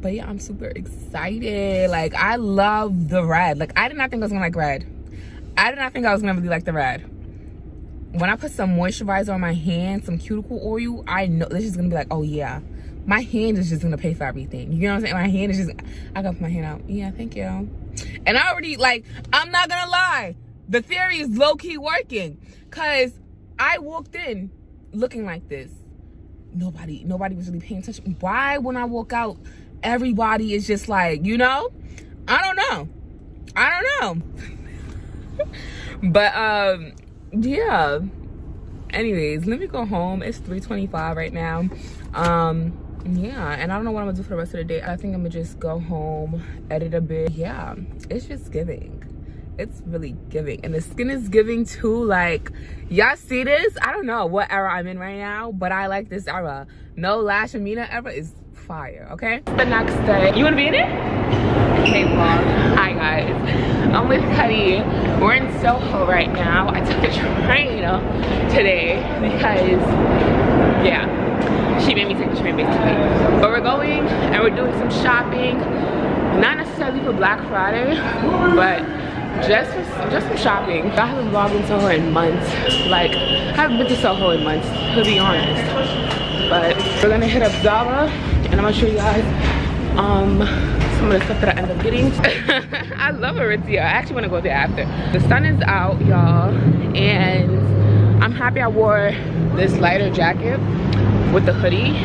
but yeah i'm super excited like i love the red like i did not think i was gonna like red i did not think i was gonna really like the red when I put some moisturizer on my hand, some cuticle oil, I know this is gonna be like, oh yeah, my hand is just gonna pay for everything. You know what I'm saying? My hand is just, I gotta put my hand out. Yeah, thank you. And I already, like, I'm not gonna lie. The theory is low key working. Cause I walked in looking like this. Nobody, nobody was really paying attention. Why when I walk out, everybody is just like, you know? I don't know. I don't know. but um yeah anyways let me go home it's 3:25 right now um yeah and i don't know what i'm gonna do for the rest of the day i think i'm gonna just go home edit a bit yeah it's just giving it's really giving and the skin is giving too like y'all see this i don't know what era i'm in right now but i like this era no lash amina era is fire okay the next day you want to be in it okay vlog. Hi guys. I'm with Cuddy. We're in Soho right now. I took a train today because yeah, she made me take the train basically. But we're going and we're doing some shopping. Not necessarily for Black Friday, but just for, just for shopping. I haven't vlogged in Soho in months. Like, I haven't been to Soho in months, to be honest. But we're gonna hit up Zara and I'm gonna show you guys um some of the stuff that I end up getting. I love Aritzia. I actually want to go there after. The sun is out, y'all, and I'm happy I wore this lighter jacket with the hoodie.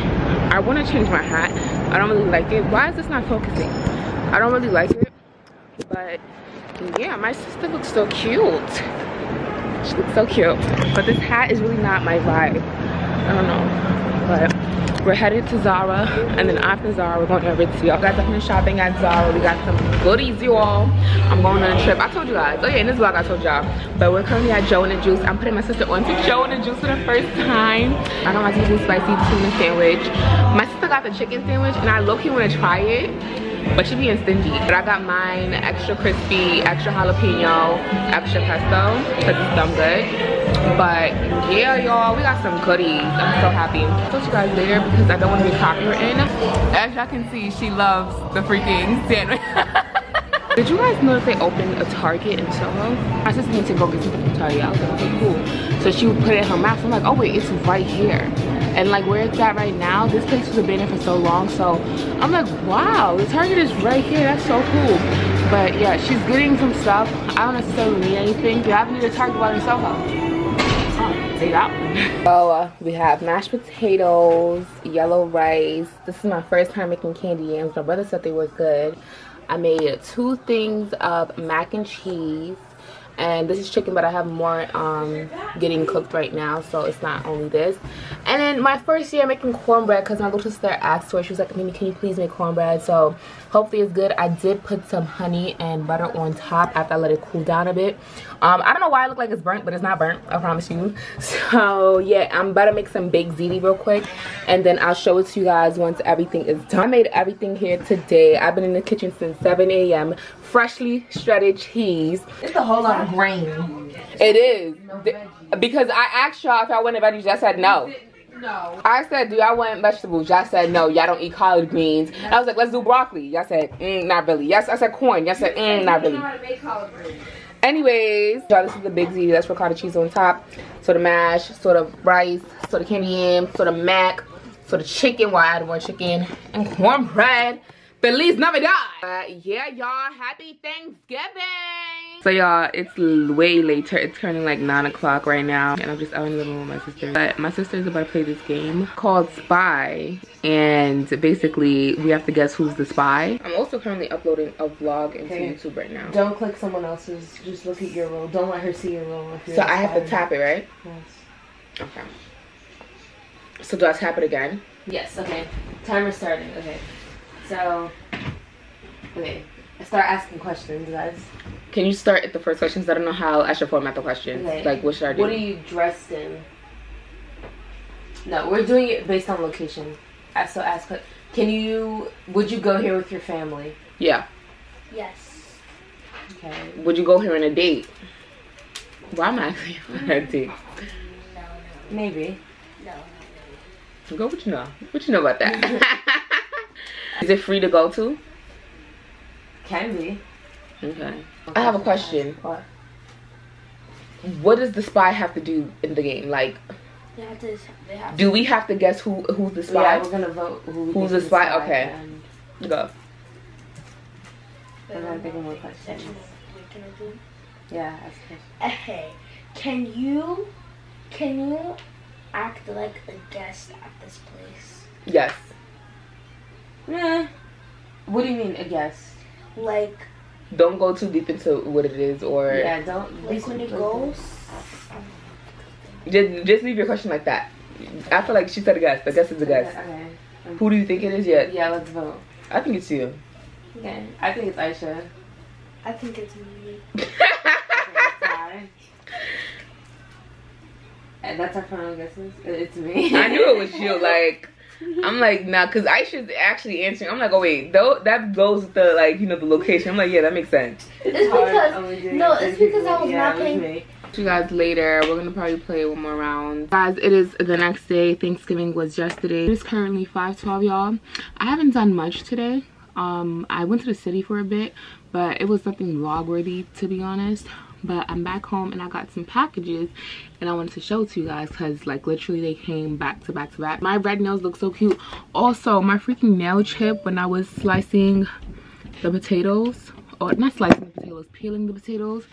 I want to change my hat. I don't really like it. Why is this not focusing? I don't really like it, but yeah, my sister looks so cute. She looks so cute, but this hat is really not my vibe. I don't know, but we're headed to Zara, and then after Zara, we're going to Aritzia. Guys, I finished shopping at Zara. We got some goodies, you all. I'm going on a trip. I told you guys. Oh yeah, in this vlog, I told y'all. But we're currently at Joe and the Juice. I'm putting my sister on to Joe and the Juice for the first time. I got my seafood spicy tuna sandwich. My sister got the chicken sandwich, and I low-key want to try it but she being stingy but i got mine extra crispy extra jalapeno extra pesto because it's dumb good but yeah y'all we got some goodies i'm so happy i'll talk to you guys later because i don't want to be copywritten as y'all can see she loves the freaking sandwich Did you guys that they opened a Target in Soho? My sister needs to go get something from Target. I was like, okay, cool. So she would put it in her mouth. I'm like, oh wait, it's right here. And like where it's at right now, this place was abandoned for so long. So I'm like, wow, the Target is right here. That's so cool. But yeah, she's getting some stuff. I don't necessarily need anything. You have need a Target while in Soho. So uh, we have mashed potatoes, yellow rice. This is my first time making candy yams. My brother said they were good. I made two things of mac and cheese. And this is chicken but i have more um getting cooked right now so it's not only this. And then my first year making cornbread because my little sister asked for it. She was like Mimi, can you please make cornbread? So hopefully it's good. I did put some honey and butter on top after i let it cool down a bit. Um i don't know why it look like it's burnt but it's not burnt i promise you. So yeah i'm about to make some baked ziti real quick and then i'll show it to you guys once everything is done. I made everything here today. I've been in the kitchen since 7 a.m freshly shredded cheese It's a whole lot of grain. it is Th- because i asked y'all if i wanted veggies y'all said no No. I said, do y'all want vegetables? Y'all said no. Y'all don't eat collard greens. I was like, let's do broccoli. Y'all said, mm, not really. Yes, I said corn. Y'all said, mm, not really. Anyways, y'all, this is the big Z. That's ricotta cheese on top. So the mash, sort of rice, sort of candy yam, sort of mac, sort of chicken. Well, I added more chicken and cornbread. Feliz Navidad. Uh, yeah, y'all. Happy Thanksgiving. So y'all, it's way later. It's turning like 9 o'clock right now. And I'm just out in the living room with my sister. But my sister is about to play this game called Spy. And basically, we have to guess who's the spy. I'm also currently uploading a vlog into Okay. YouTube right now. Don't click someone else's. Just look at your roll. Don't let her see your roll. You're So I have to tap it, right? Yes. Okay. So do I tap it again? Yes. Okay. Timer starting. Okay. So. Okay. I start asking questions, guys. Can you start at the first questions? I don't know how I should format the questions. Okay. Like, what should I do? What are you dressed in? No, we're doing it based on location. So ask. que- Can you? Would you go here with your family? yeah. Yes. Okay. Would you go here on a date? Why am I asking you for a date? No, Maybe. no, no. Go what you know. What you know about that? Is it free to go to? Can be. Okay. I have a question. What? What does the spy have to do in the game? Like, They have to. They have do we have to guess who who's the spy? Yeah, we're gonna vote. Who we Who's think the is spy? Okay. and Go. I gotta think of more questions. Wait, can I do? Yeah, ask questions. Hey, can you, can you act like a guest at this place? Yes. Nah. What do you mean? A guess? Like, Don't go too deep into what it is, or Yeah, don't. like when it goes. just just leave your question like that. I feel like she said a guess. The guess is a guess. Okay. Who do you think it is? yet? Yeah, let's vote. I think it's you. Okay. I think it's Aisha. I think it's me. Okay, And that's our final guesses. It's me. I knew it was you. Like, I'm like, nah, because I should actually answering. I'm like, oh wait, though that goes with the like, you know, the location. I'm like, yeah, that makes sense. It's hard because no, it's because I was Yeah, not paying. you guys later. We're gonna probably play one more round. Guys, it is the next day. Thanksgiving was yesterday. It is currently 5:12, y'all. I haven't done much today. Um, I went to the city for a bit, but it was nothing vlog worthy to be honest. But I'm back home and I got some packages and I wanted to show to you guys because like literally they came back to back to back. My red nails look so cute. Also, my freaking nail chip when I was slicing the potatoes or not slicing the potatoes peeling the potatoes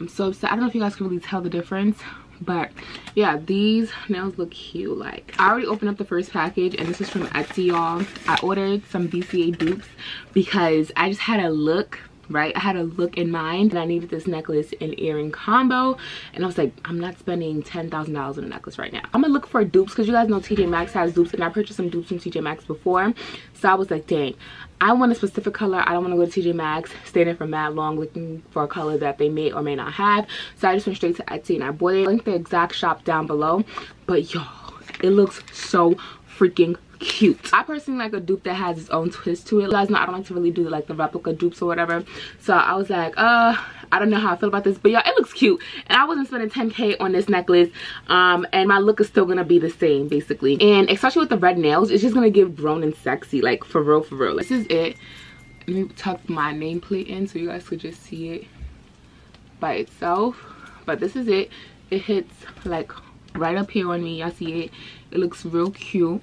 i'm so upset i don't know if you guys can really tell the difference but yeah these nails look cute like i already opened up the first package and this is from etsy y'all i ordered some VCA dupes because i just had a look right i had a look in mind and i needed this necklace and earring combo and i was like i'm not spending ten thousand dollars on a necklace right now i'm gonna look for dupes because you guys know tj maxx has dupes and i purchased some dupes from tj maxx before so i was like dang I want a specific color. I don't want to go to TJ Maxx, there for mad long looking for a color that they may or may not have. So I just went straight to Etsy and I bought it. Link the exact shop down below. But y'all, it looks so freaking cute. I personally like a dupe that has its own twist to it. You guys know I don't like to really do like the replica dupes or whatever. So I was like, uh, I don't know how I feel about this. But y'all, it looks cute. And I wasn't spending 10k on this necklace. Um, and my look is still gonna be the same basically. And especially with the red nails, it's just gonna give grown and sexy. Like for real, for real. This is it. Let me tuck my nameplate in so you guys could just see it by itself. But this is it. It hits like right up here on me. Y'all see it. It looks real cute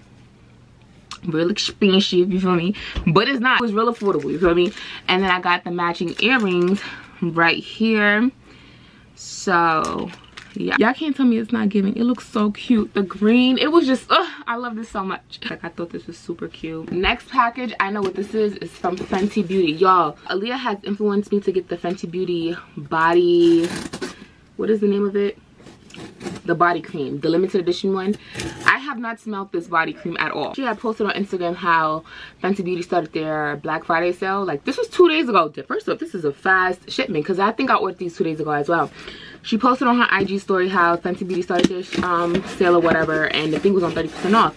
real expensive you feel me? But it's not it was real affordable you feel me? And then i got the matching earrings right here. So yeah. Y'all can't tell me it's not giving. It looks so cute. The green it was just i love this so much. Like i thought this was super cute. Next package i know what this is. It's from fenty beauty. Y'all Aaliyah has influenced me to get the fenty beauty body what is the name of it the body cream the limited edition one. I have not smelled this body cream at all. Had posted on instagram how fenty beauty started their black friday sale. Like this was two days ago. First off this is a fast shipment because i think i ordered these two days ago as well she posted on her ig story how fenty beauty started their um, sale or whatever and the thing was on 30 percent off.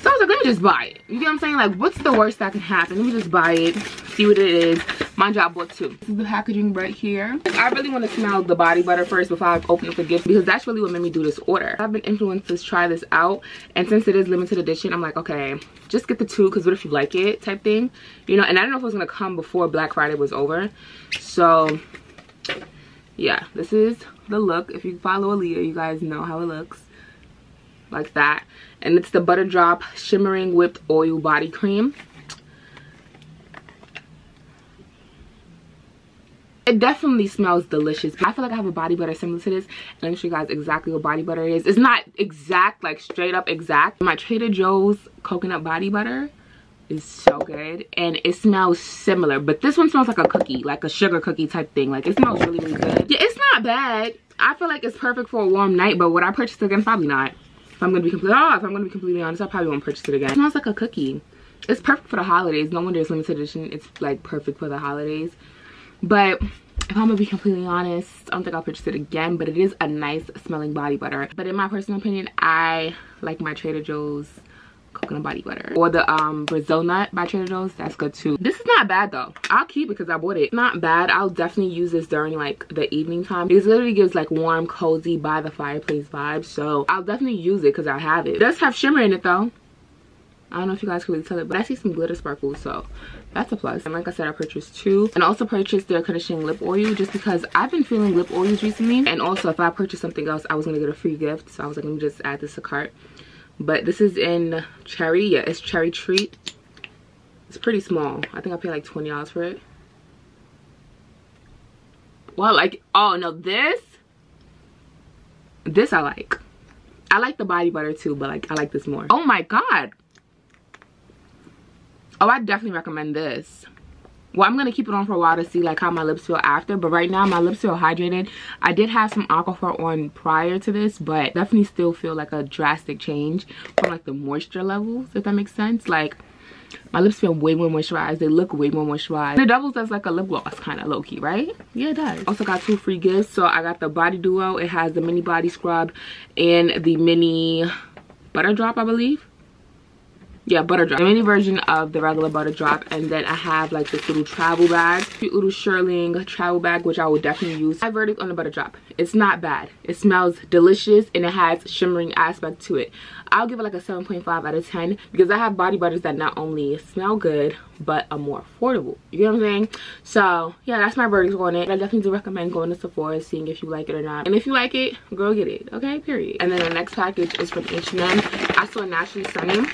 So i was like let me just buy it. You get what i'm saying? Like what's the worst that can happen? Let me just buy it see what it is. You i bought two. This is the packaging right here. I really want to smell the body butter first before i open up the gift because that's really what made me do this order. I've been influenced to try this out and since it is limited edition i'm like okay just get the two because what if you like it type thing you know? And i don't know if it was gonna come before black friday was over. So yeah this is the look. If you follow Aaliyah you guys know how it looks. Like that. And it's the butter drop shimmering whipped oil body cream. It definitely smells delicious. I feel like i have a body butter similar to this. And let me show you guys exactly what body butter is. It's not exact like straight up exact. My trader joe's coconut body butter is so good and it smells similar but this one smells like a cookie like a sugar cookie type thing. Like it smells really really good. Yeah it's not bad. I feel like it's perfect for a warm night but would i purchase it again? Probably not. If i'm gonna be completely oh, if i'm gonna be completely honest i probably won't purchase it again. It smells like a cookie. It's perfect for the holidays. No wonder it's limited edition. It's like perfect for the holidays. But if I'm gonna be completely honest, I don't think I'll purchase it again, but it is a nice smelling body butter. But in my personal opinion, I like my Trader Joe's coconut body butter. Or the um, Brazil nut by Trader Joe's, that's good too. This is not bad though. I'll keep it because I bought it. Not bad. I'll definitely use this during like the evening time. It literally gives like warm, cozy, by the fireplace vibes. So I'll definitely use it because I have it. It does have shimmer in it though. I don't know if you guys can really tell it, but I see some glitter sparkles, so that's a plus. And like I said, I purchased two. And also purchased their conditioning lip oil just because I've been feeling lip oils recently. And also, if I purchase something else, I was going to get a free gift. So I was like, let me just add this to cart. But this is in cherry. Yeah, it's cherry treat. It's pretty small. I think I paid like $20 for it. Well, like, oh no, this, this I like. I like the body butter too, but like, I like this more. Oh my God oh i definitely recommend this well i'm gonna keep it on for a while to see like how my lips feel after but right now my lips feel hydrated. I did have some aquaphor on prior to this but definitely still feel like a drastic change from like the moisture levels if that makes sense. Like my lips feel way more moisturized. They look way more moisturized. It doubles as like a lip gloss kind of low-key right? Yeah it does. Also got two free gifts. So i got the body duo. It has the mini body scrub and the mini butter drop i believe yeah butter drop. The mini version of the regular butter drop and then i have like this little travel bag. Cute little Shearling travel bag which i will definitely use. My verdict on the butter drop. It's not bad. It smells delicious and it has shimmering aspect to it. I'll give it like a 7.5 out of 10 because i have body butters that not only smell good but are more affordable. You know what i'm saying? So yeah that's my verdict on it. I definitely do recommend going to sephora seeing if you like it or not. And if you like it girl get it. Okay period. And then the next package is from h&m i saw naturally sunny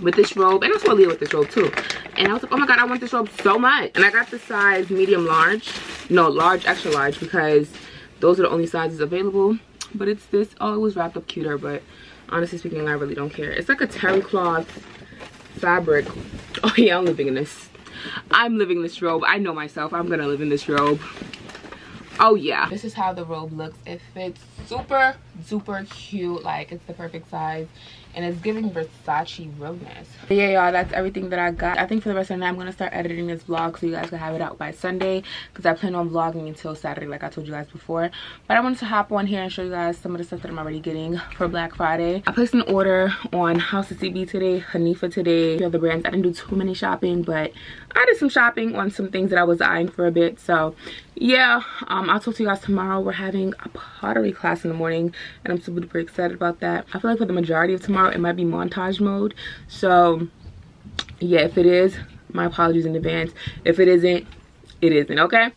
with this robe and I saw Leah with this robe too. And I was like oh my god I want this robe so much. And I got the size medium large. No large extra large because those are the only sizes available. But it's this. Oh it was wrapped up cuter but honestly speaking I really don't care. It's like a terry cloth fabric. Oh yeah I'm living in this. I'm living this robe. I know myself. I'm gonna live in this robe. Oh yeah. This is how the robe looks. It fits super super cute. Like it's the perfect size and it's giving Versace realness. But yeah, y'all, that's everything that I got. I think for the rest of the night, I'm going to start editing this vlog so you guys can have it out by Sunday because I plan on vlogging until Saturday like I told you guys before. But I wanted to hop on here and show you guys some of the stuff that I'm already getting for Black Friday. I placed an order on House of CB today, Hanifa today, the other brands. I didn't do too many shopping, but I did some shopping on some things that I was eyeing for a bit. So yeah, um, I'll talk to you guys tomorrow. We're having a pottery class in the morning and I'm super duper excited about that. I feel like for the majority of tomorrow, it might be montage mode. So yeah, if it is, my apologies in advance. If it isn't, it isn't, okay?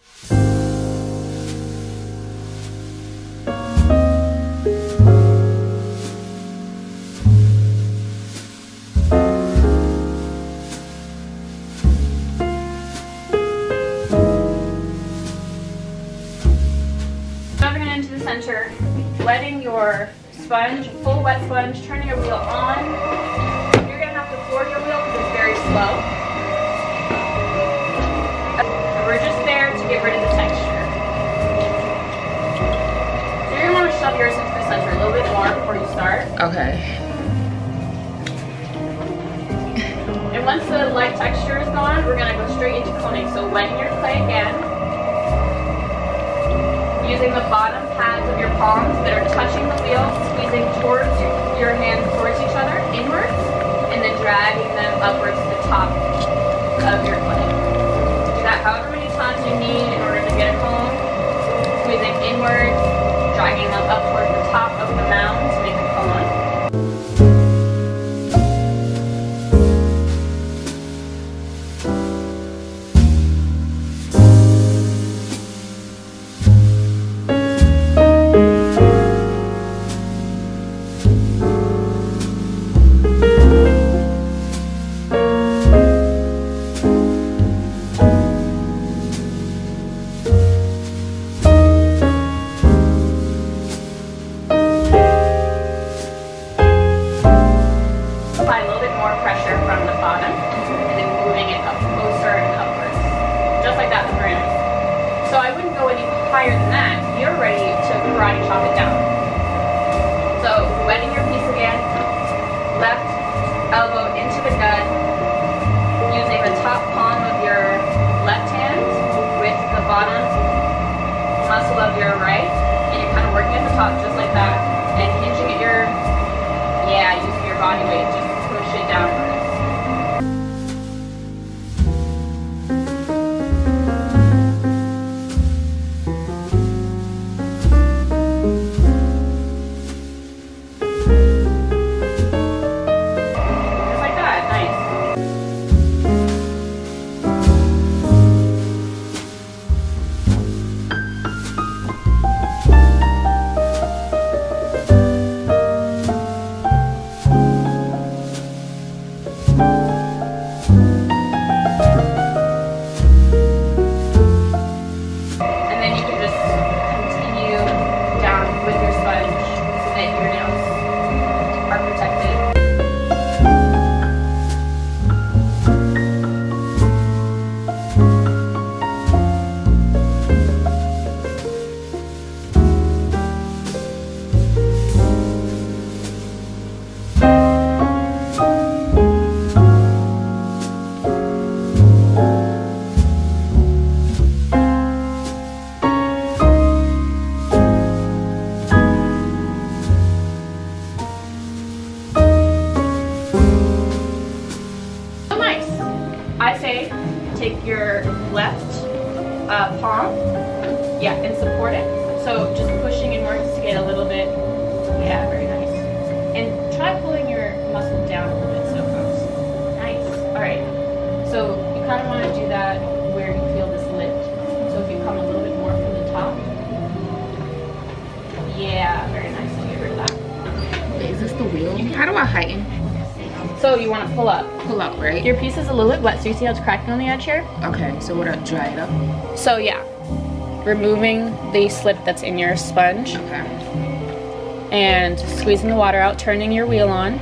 Okay. And once the light texture is gone, we're gonna go straight into coning. So wet your clay again, using the bottom pads of your palms that are touching the wheel, squeezing towards your hands towards each other, inwards, and then dragging them upwards to the top of your clay. Do that however many times you need in order to get a home, squeezing inwards, dragging them up towards the top of the mound, so you see how it's cracking on the edge here? Okay, so what I dry it up? So yeah, removing the slip that's in your sponge Okay. and squeezing the water out, turning your wheel on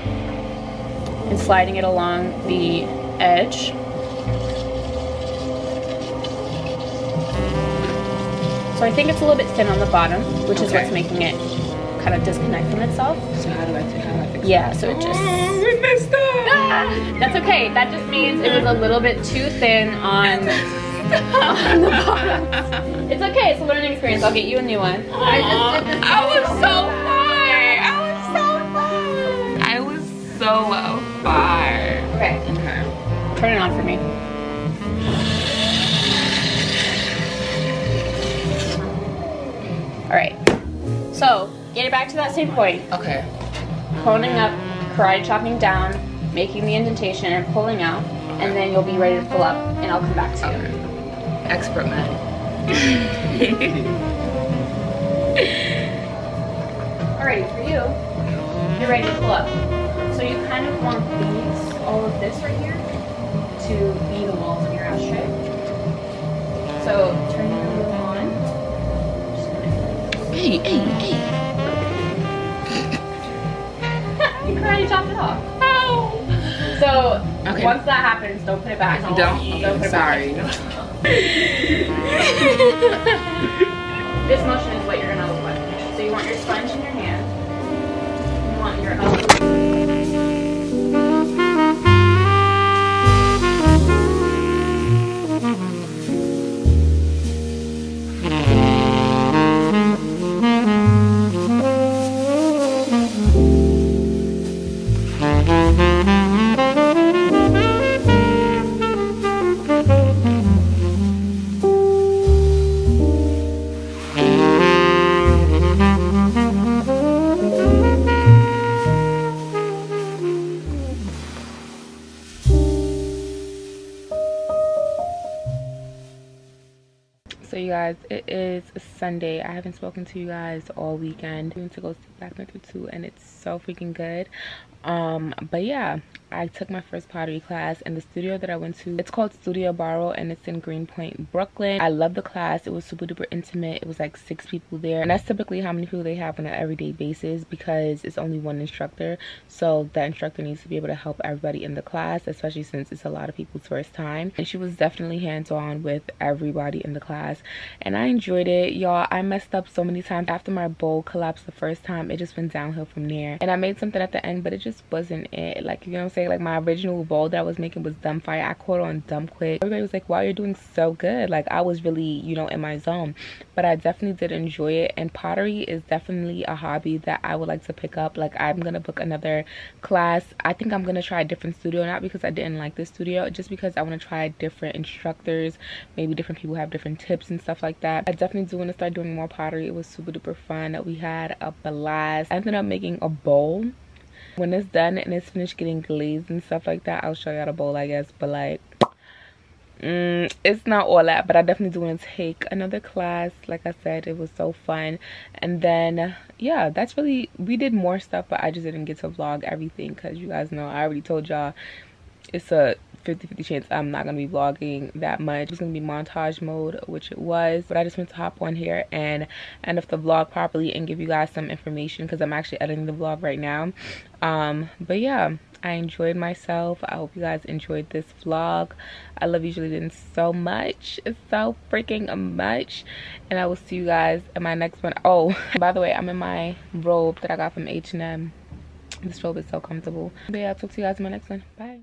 and sliding it along the edge. So I think it's a little bit thin on the bottom, which is what's making it kind of disconnect from itself. So how do I how do I fix Yeah, so it just Oh, we messed up. Ah, that's okay. That just means it was a little bit too thin on, on the bottom. It's okay. It's a learning experience. I'll get you a new one. I just did this. I was so far. I was so far. I was so far. Okay, Okay. turn it on for me. All right. So get it back to that same point. Okay. Coning up, karate chopping down, making the indentation and pulling out, and then you'll be ready to pull up, and I'll come back to you. Expert man. Alrighty, for you, you're ready to pull up. So you kind of want these, all of this right here, to be the walls of your ashtray. So turn your on. Hey, hey, hey. You karate chopped it off. So Okay. once that happens, don't put it back. Don't. Don't put it Sorry. back. This motion is what you're gonna look like. So you want your sponge in your hand. You want your elbow. So you guys it is sunday i haven't spoken to you guys all weekend i went to go see black panther 2 and it's so freaking good um but yeah I took my first pottery class in the studio that I went to. It's called Studio Barro and it's in Greenpoint, Brooklyn. I love the class. It was super duper intimate. It was like six people there. And that's typically how many people they have on an everyday basis because it's only one instructor. So that instructor needs to be able to help everybody in the class, especially since it's a lot of people's first time. And she was definitely hands-on with everybody in the class. And I enjoyed it. Y'all, I messed up so many times. After my bowl collapsed the first time, it just went downhill from there. And I made something at the end, but it just wasn't it. Like, you know what I'm saying? like my original bowl that I was making was dumb fire. I caught on dumb quick. Everybody was like, wow, you're doing so good. Like I was really, you know, in my zone. But I definitely did enjoy it. And pottery is definitely a hobby that I would like to pick up. Like I'm going to book another class. I think I'm going to try a different studio. Not because I didn't like this studio. Just because I want to try different instructors. Maybe different people have different tips and stuff like that. I definitely do want to start doing more pottery. It was super duper fun. We had a blast. I ended up making a bowl when it's done and it's finished getting glazed and stuff like that i'll show y'all the bowl i guess but like mm, it's not all that but i definitely do want to take another class like i said it was so fun and then yeah that's really we did more stuff but i just didn't get to vlog everything because you guys know i already told y'all it's a 50-50 chance I'm not gonna be vlogging that much. It's gonna be montage mode, which it was. But I just went to hop on here and end up the vlog properly and give you guys some information because I'm actually editing the vlog right now. Um, but yeah, I enjoyed myself. I hope you guys enjoyed this vlog. I love you, Julie so much. So freaking much. And I will see you guys in my next one. Oh, by the way, I'm in my robe that I got from H&M. This robe is so comfortable. But yeah, I'll talk to you guys in my next one. Bye.